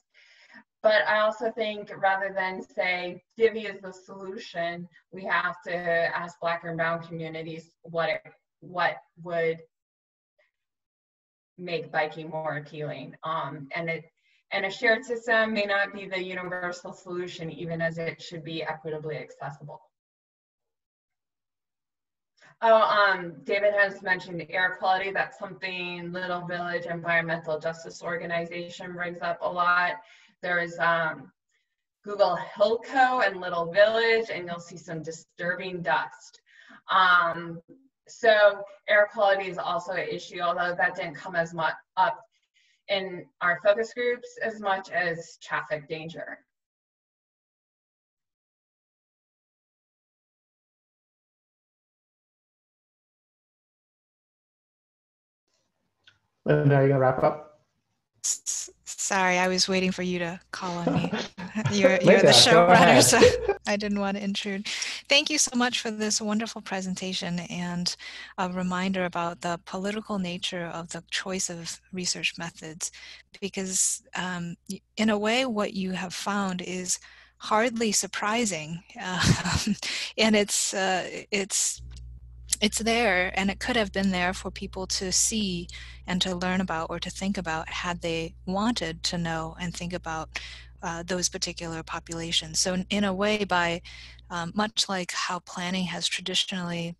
S3: But i also think rather than say divvy is the solution we have to ask black and brown communities what it, what would make biking more appealing. Um, and it and a shared system may not be the universal solution, even as it should be equitably accessible. Oh, um, David has mentioned air quality. That's something Little Village Environmental Justice Organization brings up a lot. There's um, Google Hilco and Little Village, and you'll see some disturbing dust. Um, so air quality is also an issue, although that didn't come as much up in our focus groups as much as traffic danger.
S2: Linda, are you gonna wrap up?
S1: Sorry, I was waiting for you to call on me. (laughs) You're, you're the showrunner, so (laughs) I didn't want to intrude. Thank you so much for this wonderful presentation and a reminder about the political nature of the choice of research methods. Because um, in a way, what you have found is hardly surprising, uh, (laughs) and it's uh, it's it's there and it could have been there for people to see and to learn about or to think about had they wanted to know and think about uh, those particular populations. So in, in a way, by um, much like how planning has traditionally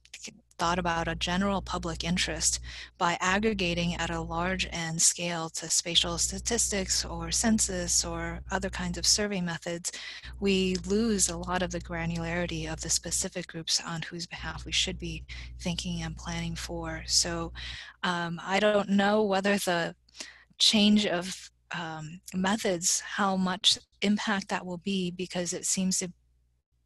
S1: thought about a general public interest by aggregating at a large n scale to spatial statistics or census or other kinds of survey methods, we lose a lot of the granularity of the specific groups on whose behalf we should be thinking and planning for. So um, I don't know whether the change of um, methods, how much impact that will be because it seems to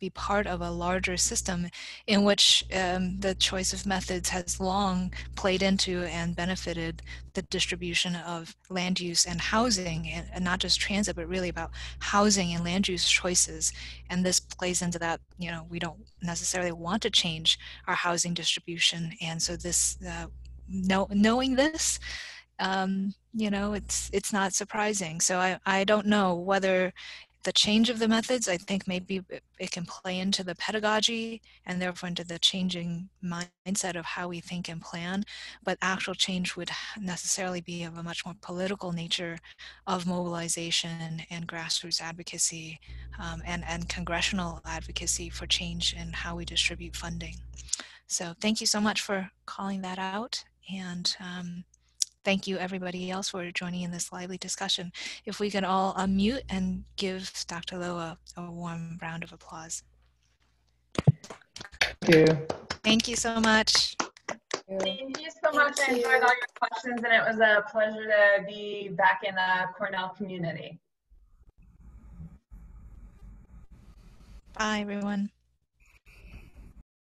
S1: be part of a larger system in which um, the choice of methods has long played into and benefited the distribution of land use and housing, and, and, not just transit, but really about housing and land use choices. And this plays into that, you know, we don't necessarily want to change our housing distribution. And so this, uh, know, knowing this, um, you know, it's it's not surprising. So I, I don't know whether the change of the methods, I think maybe it can play into the pedagogy and therefore into the changing mindset of how we think and plan. But actual change would necessarily be of a much more political nature of mobilization and grassroots advocacy um, and, and congressional advocacy for change in how we distribute funding. So thank you so much for calling that out. And um, thank you everybody else for joining in this lively discussion. If we can all unmute and give Dr. Lowe a, a warm round of applause.
S2: Thank you.
S1: Thank you so much.
S3: Thank you so much. I enjoyed all your questions and it was a pleasure to be back in the Cornell community.
S1: Bye everyone.